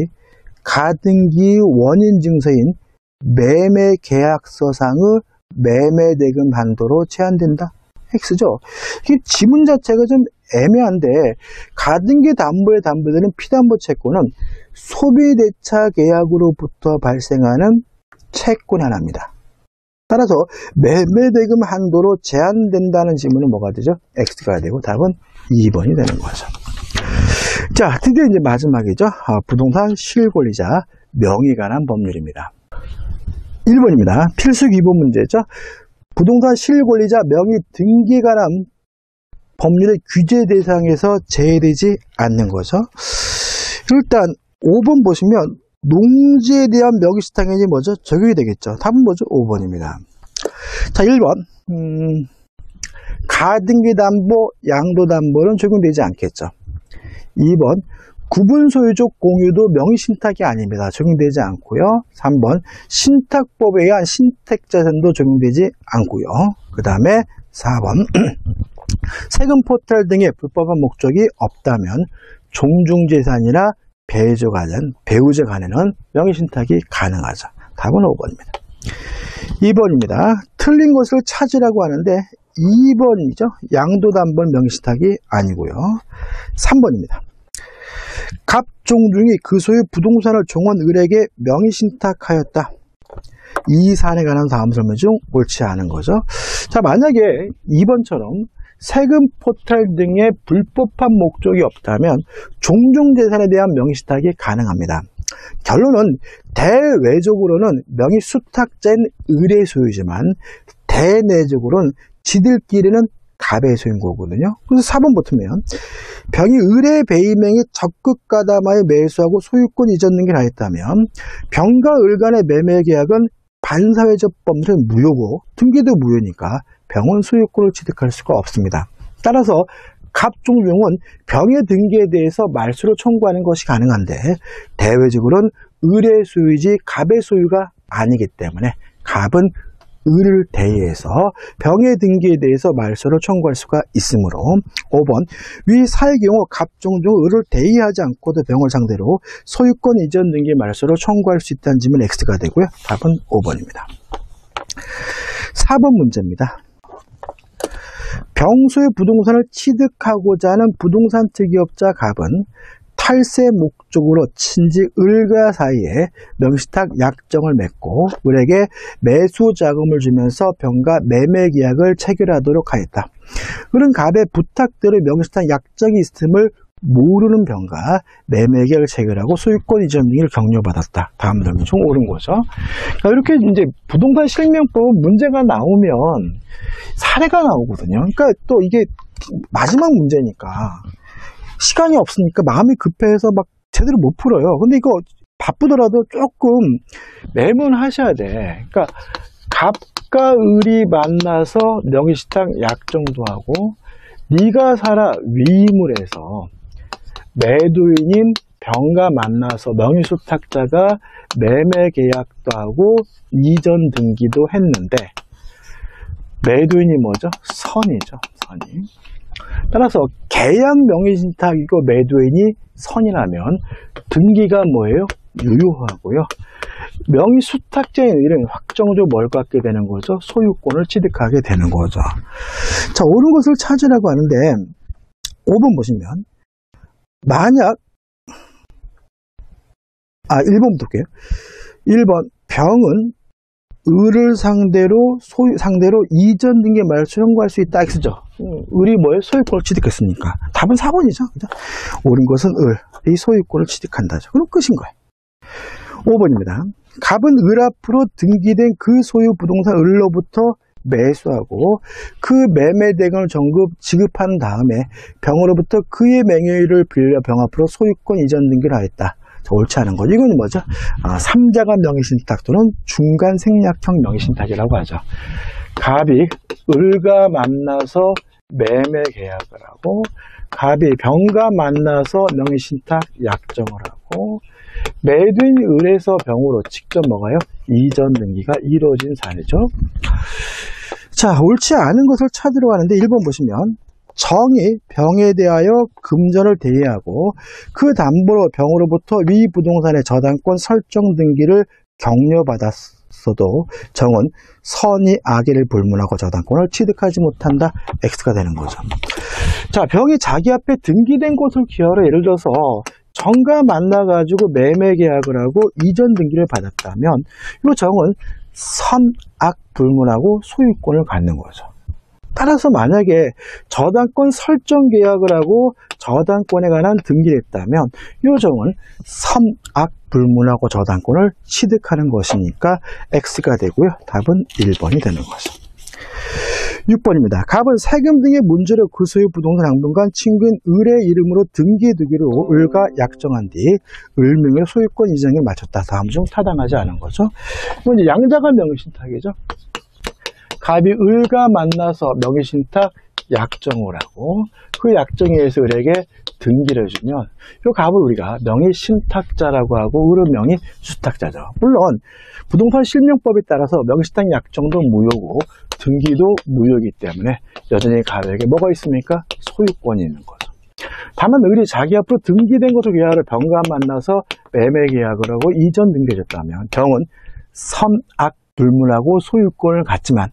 가등기의 원인 증서인 매매 계약서상의 매매 대금 한도로 제한된다. X죠. 이 지문 자체가 좀 애매한데 가등기 담보에 담보되는 피담보 채권은 소비대차 계약으로부터 발생하는 채권 하나입니다. 따라서 매매대금 한도로 제한된다는 질문은 뭐가 되죠? X가 되고 답은 2번이 되는 거죠. 자, 드디어 이제 마지막이죠. 아, 부동산 실권리자 명의 관한 법률입니다. 1번입니다. 필수 기본 문제죠. 부동산 실권리자 명의 등기에 관한 법률의 규제 대상에서 제외되지 않는 거죠. 일단 5번 보시면 농지에 대한 당연히 뭐죠? 적용이 되겠죠. 답은 뭐죠? 5번입니다. 자, 1번. 음, 가등기 담보, 양도 담보는 적용되지 않겠죠. 2번. 구분 소유적 공유도 명의신탁이 아닙니다. 적용되지 않고요. 3번. 신탁법에 의한 신택자산도 적용되지 않고요. 그 다음에 4번. 세금 포탈 등의 불법한 목적이 없다면 종중재산이나 배우자 간은, 배우자 간에는 명의신탁이 가능하죠. 답은 5번입니다. 2번입니다. 틀린 것을 찾으라고 하는데 2번이죠. 양도담보 명의신탁이 아니고요. 3번입니다. 갑 종중이 그 소유 부동산을 종원 을에게 명의신탁하였다. 이 사안에 관한 다음 설명 중 옳지 않은 거죠. 자, 만약에 2번처럼 세금 포탈 등의 불법한 목적이 없다면 종종 재산에 대한 명의신탁이 가능합니다. 결론은 대외적으로는 명의 수탁자인 의뢰 소유지만 대내적으로는 지들끼리는 갑의 소인 거거든요. 그래서 4번 붙으면 병이 의뢰 배임행위 적극 가담하여 매수하고 소유권 이전 등기를 하였다면 병과 을 간의 매매 계약은 반사회적 법률은 무효고 등기도 무효니까 병원 소유권을 취득할 수가 없습니다. 따라서 갑종용은 병의 등기에 대해서 말수로 청구하는 것이 가능한데 대외적으로는 의뢰 소유지 갑의 소유가 아니기 때문에 갑은 을을 대해서 병의 등기에 대해서 말소를 청구할 수가 있으므로 5번 위 사의 경우 갑종종 을을 대의하지 않고도 병을 상대로 소유권 이전 등기 말소를 청구할 수 있다는 질문 X가 되고요. 답은 5번입니다. 4번 문제입니다. 병소의 부동산을 취득하고자 하는 부동산 특이업자 갑은 탈세 목적으로 친지 을과 사이에 명시탁 약정을 맺고 을에게 매수 자금을 주면서 병과 매매 계약을 체결하도록 하였다. 을은 갑의 부탁대로 명시탁 약정이 있음을 모르는 병과 매매 계약을 체결하고 소유권 이전 등을 격려받았다. 다음 설명 중 옳은 거죠. 그러니까 이렇게 이제 부동산 실명법 문제가 나오면 사례가 나오거든요. 그러니까 또 이게 마지막 문제니까 시간이 없으니까 마음이 급해서 막 제대로 못 풀어요. 근데 이거 바쁘더라도 조금 매문하셔야 돼. 그러니까 갑과 을이 만나서 명의시탁 약정도 하고 네가 살아 위임을 해서 매도인인 병과 만나서 명의수탁자가 매매 계약도 하고 이전 등기도 했는데 매도인이 뭐죠? 선이죠. 선이. 따라서 계약 명의신탁이고 매도인이 선이라면 등기가 뭐예요? 유효하고요. 명의수탁자인 일은 확정적으로 뭘 갖게 되는 거죠? 소유권을 취득하게 되는 거죠. 자, 옳은 것을 찾으라고 하는데 5번 보시면 만약 아 1번부터 볼게요. 1번 병은 을을 상대로 소유 상대로 이전 등기 말소 청구할 수 있다 X죠. 을이 뭐예요? 소유권을 취득했으니까. 답은 4번이죠. 그죠? 옳은 것은 을 이 소유권을 취득한다죠. 그럼 끝인 거예요. 5번입니다. 갑은 을 앞으로 등기된 그 소유 부동산 을로부터 매수하고 그 매매 대금을 전급 지급한 다음에 병으로부터 그의 명의를 빌려 병 앞으로 소유권 이전 등기를 하였다. 옳지 않은 거죠. 이건 뭐죠? 아, 3자가 명의신탁 또는 중간 생략형 명의신탁이라고 하죠. 갑이 을과 만나서 매매 계약을 하고 갑이 병과 만나서 명의신탁 약정을 하고 매도인 을에서 병으로 직접 먹어요. 이전 등기가 이루어진 사례죠. 자, 옳지 않은 것을 찾으러 가는데 1번 보시면 정이 병에 대하여 금전을 대여하고 그 담보로 병으로부터 위 부동산의 저당권 설정 등기를 격려받았어도 정은 선이 악의를 불문하고 저당권을 취득하지 못한다. X가 되는 거죠. 자, 병이 자기 앞에 등기된 곳을 기하로 예를 들어서 정과 만나가지고 매매 계약을 하고 이전 등기를 받았다면 이 정은 선악 불문하고 소유권을 갖는 거죠. 따라서 만약에 저당권 설정 계약을 하고 저당권에 관한 등기를 했다면 이 정은 선악 불문하고 저당권을 취득하는 것이니까 X가 되고요. 답은 1번이 되는 거죠. 6번입니다. 갑은 세금 등의 문제로 그 소유 부동산 당분간 친구인 을의 이름으로 등기두기로 을과 약정한 뒤 을명의 소유권 이전에 마쳤다. 다음 중 타당하지 않은 거죠. 이건 이제 양자간 명의신탁이죠. 갑이 을과 만나서 명의신탁 약정을 하고 그 약정에 의해서 을에게 등기를 해주면 이 갑을 우리가 명의신탁자라고 하고 을은 명의수탁자죠. 물론 부동산 실명법에 따라서 명의신탁 약정도 무효고 등기도 무효이기 때문에 여전히 갑에게 뭐가 있습니까? 소유권이 있는 거죠. 다만 을이 자기 앞으로 등기된 것을 계약을 병과 만나서 매매 계약을 하고 이전 등기해줬다면 경은 선악 불문하고 소유권을 갖지만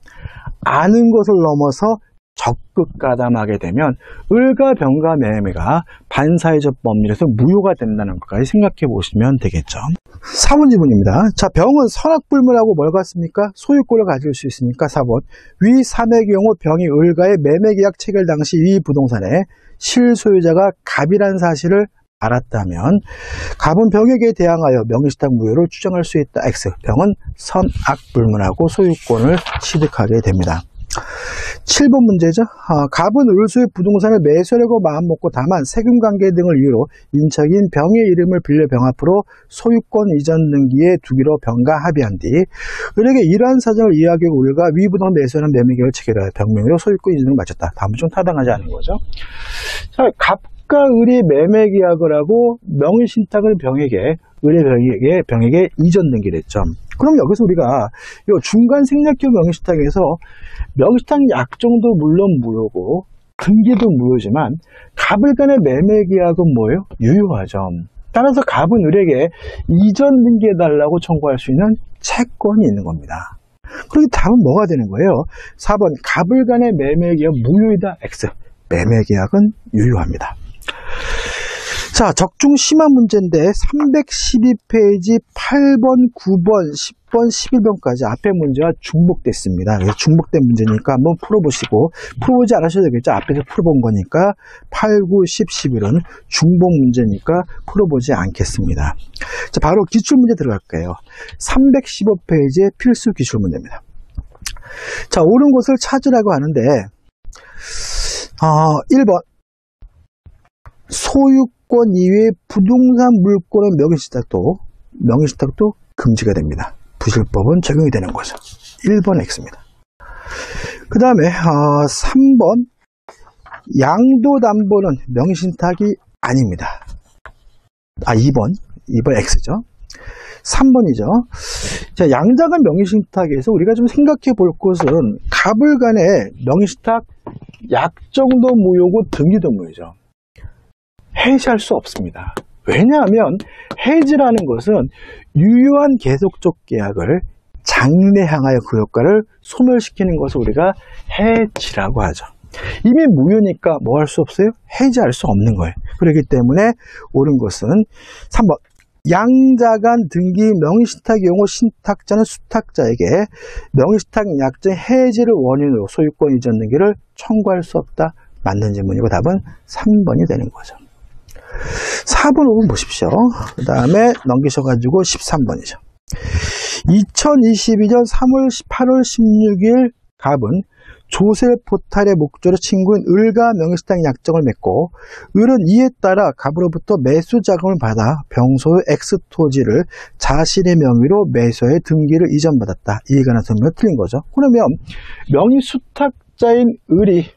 아는 것을 넘어서 적극 가담하게 되면 을과 병과 매매가 반사회적 법률에서 무효가 된다는 것까지 생각해 보시면 되겠죠. 4번 지문입니다. 자, 병은 선악불문하고 뭘 갖습니까? 소유권을 가질 수 있으니까 4번. 위 3의 경우 병이 을과의 매매계약 체결 당시 위 부동산의 실소유자가 갑이라는 사실을 알았다면 갑은 병에게 대항하여 명의시탁 무효를 주장할 수 있다. X. 병은 선악불문하고 소유권을 취득하게 됩니다. 7번 문제죠. 아, 갑은 을수의 부동산을 매수하려고 마음먹고 다만 세금 관계 등을 이유로 인척인 병의 이름을 빌려 병 앞으로 소유권 이전 등기에 두기로 병과 합의한 뒤 을에게 이러한 사정을 이야기하고 을과 위부동산 매수하는 매매계획을 체결하여 병명으로 소유권 이전을 마쳤다. 다음은 좀 타당하지 않은 거죠. 자, 갑과 을이 매매 계약을 하고 명의 신탁을 병에게 을의 병에게, 병에게 이전 등기를 했죠. 그럼 여기서 우리가 중간 생략형 명의신탁에서 명의신탁 약정도 물론 무효고 등기도 무효지만 갑을 간의 매매 계약은 뭐예요? 유효하죠. 따라서 갑은 을에게 이전 등기해달라고 청구할 수 있는 채권이 있는 겁니다. 그렇게 답은 뭐가 되는 거예요? 4번 갑을 간의 매매 계약 무효이다. X. 매매 계약은 유효합니다. 자, 적중 심화 문제인데 312페이지 8번, 9번, 10번, 11번까지 앞에 문제가 중복됐습니다. 중복된 문제니까 한번 풀어보시고 풀어보지 않으셔도 되겠죠. 앞에서 풀어본 거니까 8, 9, 10, 11은 중복 문제니까 풀어보지 않겠습니다. 자, 바로 기출 문제 들어갈게요. 315페이지의 필수 기출 문제입니다. 자, 옳은 곳을 찾으라고 하는데 어, 1번 소 유권 이외의 부동산 물권의 명의신탁도 명의신탁도 금지가 됩니다. 부실법은 적용이 되는 거죠. 1번 X입니다. 그 다음에 어, 3번 양도담보는 명의신탁이 아닙니다. 아 2번 2번 X죠. 3번이죠. 자, 양자간 명의신탁에서 우리가 좀 생각해 볼 것은 갑을 간의 명의신탁 약정도 무효고 등기도 무효죠. 해지할 수 없습니다. 왜냐하면 해지라는 것은 유효한 계속적 계약을 장래 향하여 그 효과를 소멸시키는 것을 우리가 해지라고 하죠. 이미 무효니까 뭐 할 수 없어요? 해지할 수 없는 거예요. 그렇기 때문에 옳은 것은 3번 양자간 등기 명의신탁 경우 신탁자는 수탁자에게 명의신탁 약정 해지를 원인으로 소유권 이전 등기를 청구할 수 없다. 맞는 질문이고 답은 3번이 되는 거죠. 4번, 5번 보십시오. 그 다음에 넘기셔가지고 13번이죠. 2022년 3월 8월 16일 갑은 조세 포탈의 목조로 친구인 을과 명의시당 약정을 맺고 을은 이에 따라 갑으로부터 매수 자금을 받아 병소의 X 토지를 자신의 명의로 매수해 등기를 이전받았다. 이해가 나서 틀린 거죠. 그러면 명의 수탁자인 을이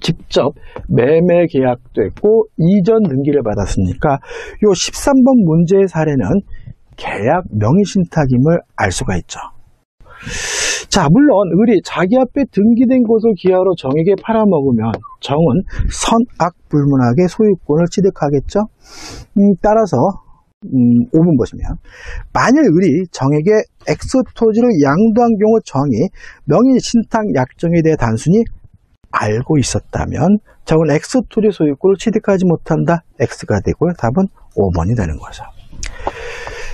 직접 매매 계약도 했고 이전 등기를 받았으니까 요 13번 문제의 사례는 계약 명의신탁임을 알 수가 있죠. 자, 물론 을이 자기 앞에 등기된 곳을 기하로 정에게 팔아먹으면 정은 선악불문하게 소유권을 취득하겠죠. 음, 따라서 음, 5분 보시면 만일 을이 정에게 엑스토지를 양도한 경우 정이 명의 신탁 약정에 대해 단순히 알고 있었다면 정은 엑스토지 소유권을 취득하지 못한다. X가 되고요. 답은 5번이 되는 거죠.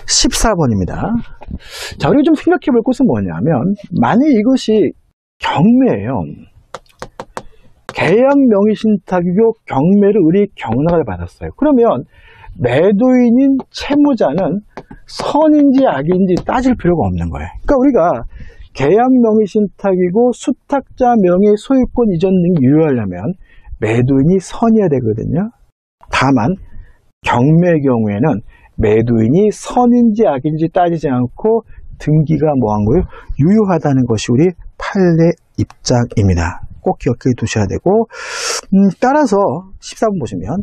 14번입니다. 자, 우리가 좀 생각해 볼 것은 뭐냐면, 만약 이것이 경매예요. 계약 명의 신탁이고 경매를 우리 경락을 받았어요. 그러면 매도인인 채무자는 선인지 악인지 따질 필요가 없는 거예요. 그러니까 우리가 계약 명의 신탁이고 수탁자 명의 소유권 이전 등이 유효하려면 매도인이 선이어야 되거든요. 다만 경매의 경우에는 매도인이 선인지 악인지 따지지 않고 등기가 뭐한 거예요? 유효하다는 것이 우리 판례 입장입니다. 꼭 기억해 두셔야 되고 음, 따라서 14번 보시면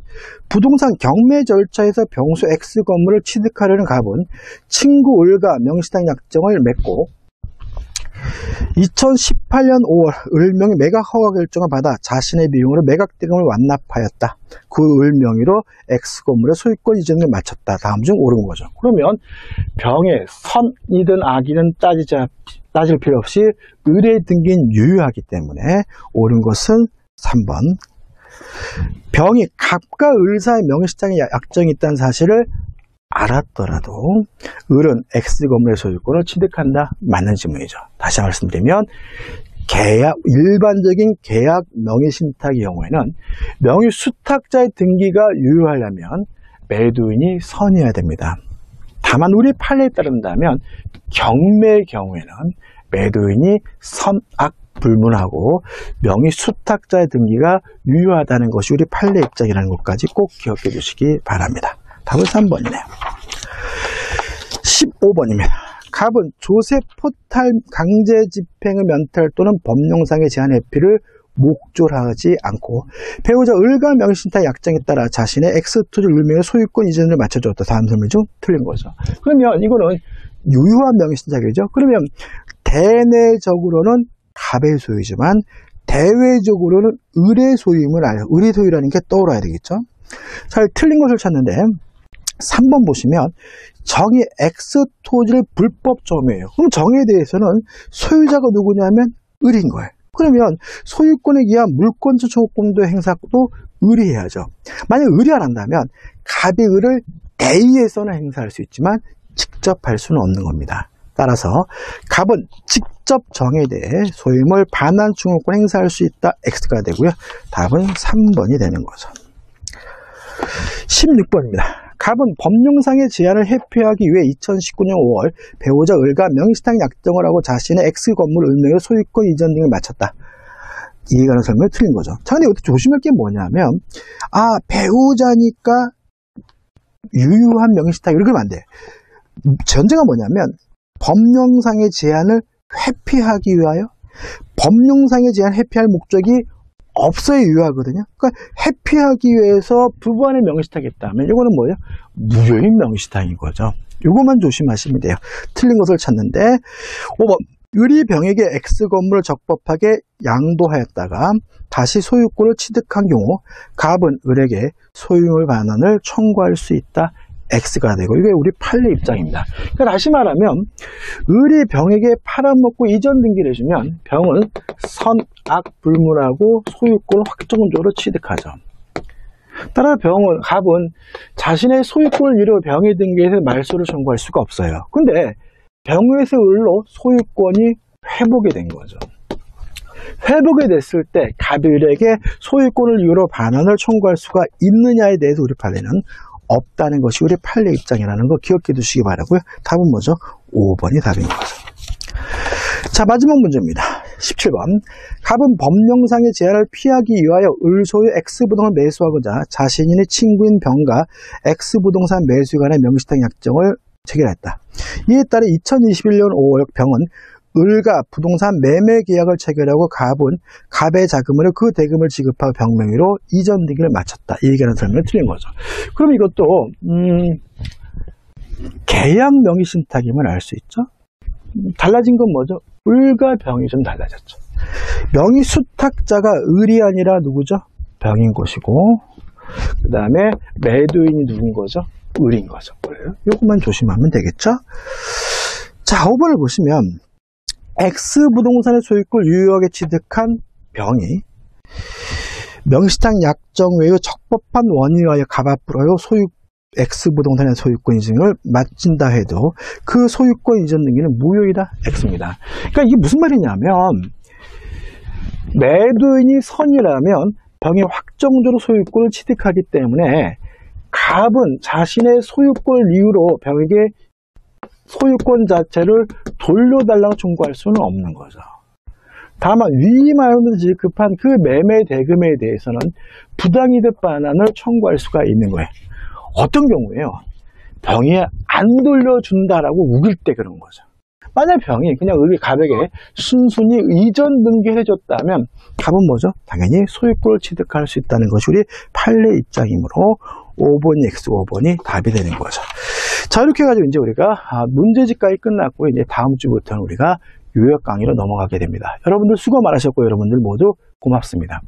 부동산 경매 절차에서 병수 X 건물을 취득하려는 갑은 친구 을과 명시당 약정을 맺고 2018년 5월 을명이 매각 허가 결정을 받아 자신의 비용으로 매각 대금을 완납하였다. 그 을명의로 X건물의 소유권 이전을 마쳤다. 다음 중 옳은 거죠. 그러면 병의 선이든 악이든 따지지, 따질 필요 없이 을의 등기는 유효하기 때문에 옳은 것은 3번. 병이 갑과 을사의 명의시장에 약정이 있다는 사실을 알았더라도 을은 X 건물의 소유권을 취득한다 맞는 질문이죠. 다시 말씀드리면 계약 일반적인 계약 명의 신탁의 경우에는 명의 수탁자의 등기가 유효하려면 매도인이 선이어야 됩니다. 다만 우리 판례에 따른다면 경매의 경우에는 매도인이 선악 불문하고 명의 수탁자의 등기가 유효하다는 것이 우리 판례 입장이라는 것까지 꼭 기억해 주시기 바랍니다. 답은 3번이네요. 15번입니다. 갑은 조세 포탈 강제 집행의 면탈 또는 법령상의 제한 회피를 목적으로 하지 않고 배우자 을과 명의신탁 약정에 따라 자신의 X토지를 을 명의로 소유권 이전을 마쳐줬다. 다음 설명 중 틀린 거죠. 그러면 이거는 유효한 명의신탁이죠. 그러면 대내적으로는 갑의 소유지만 대외적으로는 을의 소유임을 알아요. 을의 소유라는 게 떠올라야 되겠죠. 잘 틀린 것을 찾는데 3번 보시면 정의 X 토지를 불법 점유해요. 그럼 정에 대해서는 소유자가 누구냐면 을인 거예요. 그러면 소유권에 기한 물권적 청구권도 행사도 을이 해야죠. 만약 을이 안 한다면 갑이 을을 대의에서는 행사할 수 있지만 직접 할 수는 없는 겁니다. 따라서 갑은 직접 정에 대해 소유물 반환 청구권 행사할 수 있다 X가 되고요. 답은 3번이 되는 거죠. 16번입니다. 갑은 법령상의 제한을 회피하기 위해 2019년 5월 배우자 을과 명의시탁 약정을 하고 자신의 X 건물 을명의 소유권 이전 등을 마쳤다. 이해가는 설명이 틀린 거죠. 자, 근데 여기 조심할 게 뭐냐면, 아, 배우자니까 유효한 명의시탁, 이렇게 하면 안 돼. 전제가 뭐냐면, 법령상의 제한을 회피하기 위하여, 법령상의 제한 회피할 목적이 없어야 유효하거든요. 그러니까 회피하기 위해서 부부간의 명의시탁이 있다면 이거는 뭐예요? 무효인 명의시탁인 거죠. 이것만 조심하시면 돼요. 틀린 것을 찾는데 5번 을이 병에게 X 건물을 적법하게 양도하였다가 다시 소유권을 취득한 경우 갑은 을에게 소유물 반환을 청구할 수 있다. X가 되고 이게 우리 판례 입장입니다. 그러니까 다시 말하면 을이 병에게 팔아먹고 이전 등기를 해주면 병은 선악 불문하고 소유권 확정적으로 취득하죠. 따라 병은 갑은 자신의 소유권을 이루어 병의 등기에서 말소를 청구할 수가 없어요. 근데 병에서 을로 소유권이 회복이 된 거죠. 회복이 됐을 때 갑을에게 소유권을 이유로 반환을 청구할 수가 있느냐에 대해서 우리 판례는 없다는 것이 우리 판례 입장이라는 거 기억해 두시기 바라고요. 답은 뭐죠? 5번이 답인 거죠. 자 마지막 문제입니다. 17번 갑은 법령상의 제한을 피하기 위하여 을소유 X부동을 매수하고자 자신의 친구인 병과 X부동산 매수 간의 명시당 약정을 체결했다. 이에 따라 2021년 5월 병은 을과 부동산 매매 계약을 체결하고 갑은 갑의 자금으로 그 대금을 지급하고 병명의로 이전 등기를 마쳤다. 이 얘기하는 설명이 틀린 거죠. 그럼 이것도 음, 계약 명의 신탁임을 알 수 있죠. 음, 달라진 건 뭐죠? 을과 병이 좀 달라졌죠. 명의 수탁자가 을이 아니라 누구죠? 병인 것이고 그 다음에 매도인이 누군 거죠? 을인 거죠. 이것만 조심하면 되겠죠? 자, 5번을 보시면 X 부동산의 소유권을 유효하게 취득한 병이 명시상 약정 외의 적법한 원인하여 갑앞으로요 소유 X 부동산의 소유권 이전을 마친다 해도 그 소유권 이전 등기는 무효이다 X입니다. 그러니까 이게 무슨 말이냐면 매도인이 선이라면 병이 확정적으로 소유권을 취득하기 때문에 갑은 자신의 소유권을 이유로 병에게 소유권 자체를 돌려달라고 청구할 수는 없는 거죠. 다만 위 말하는 지급한 그 매매 대금에 대해서는 부당이득 반환을 청구할 수가 있는 거예요. 어떤 경우에요? 병이 안 돌려준다라고 우길 때 그런 거죠. 만약 병이 그냥 우리 갑에게 순순히 이전 등기를 해줬다면 갑은 뭐죠? 당연히 소유권을 취득할 수 있다는 것이 우리 판례 입장이므로 5번이 X, 5번이 답이 되는 거죠. 자, 이렇게 해가지고 이제 우리가 아, 문제집까지 끝났고, 이제 다음 주부터는 우리가 요약 강의로 넘어가게 됩니다. 여러분들 수고 많으셨고, 여러분들 모두 고맙습니다.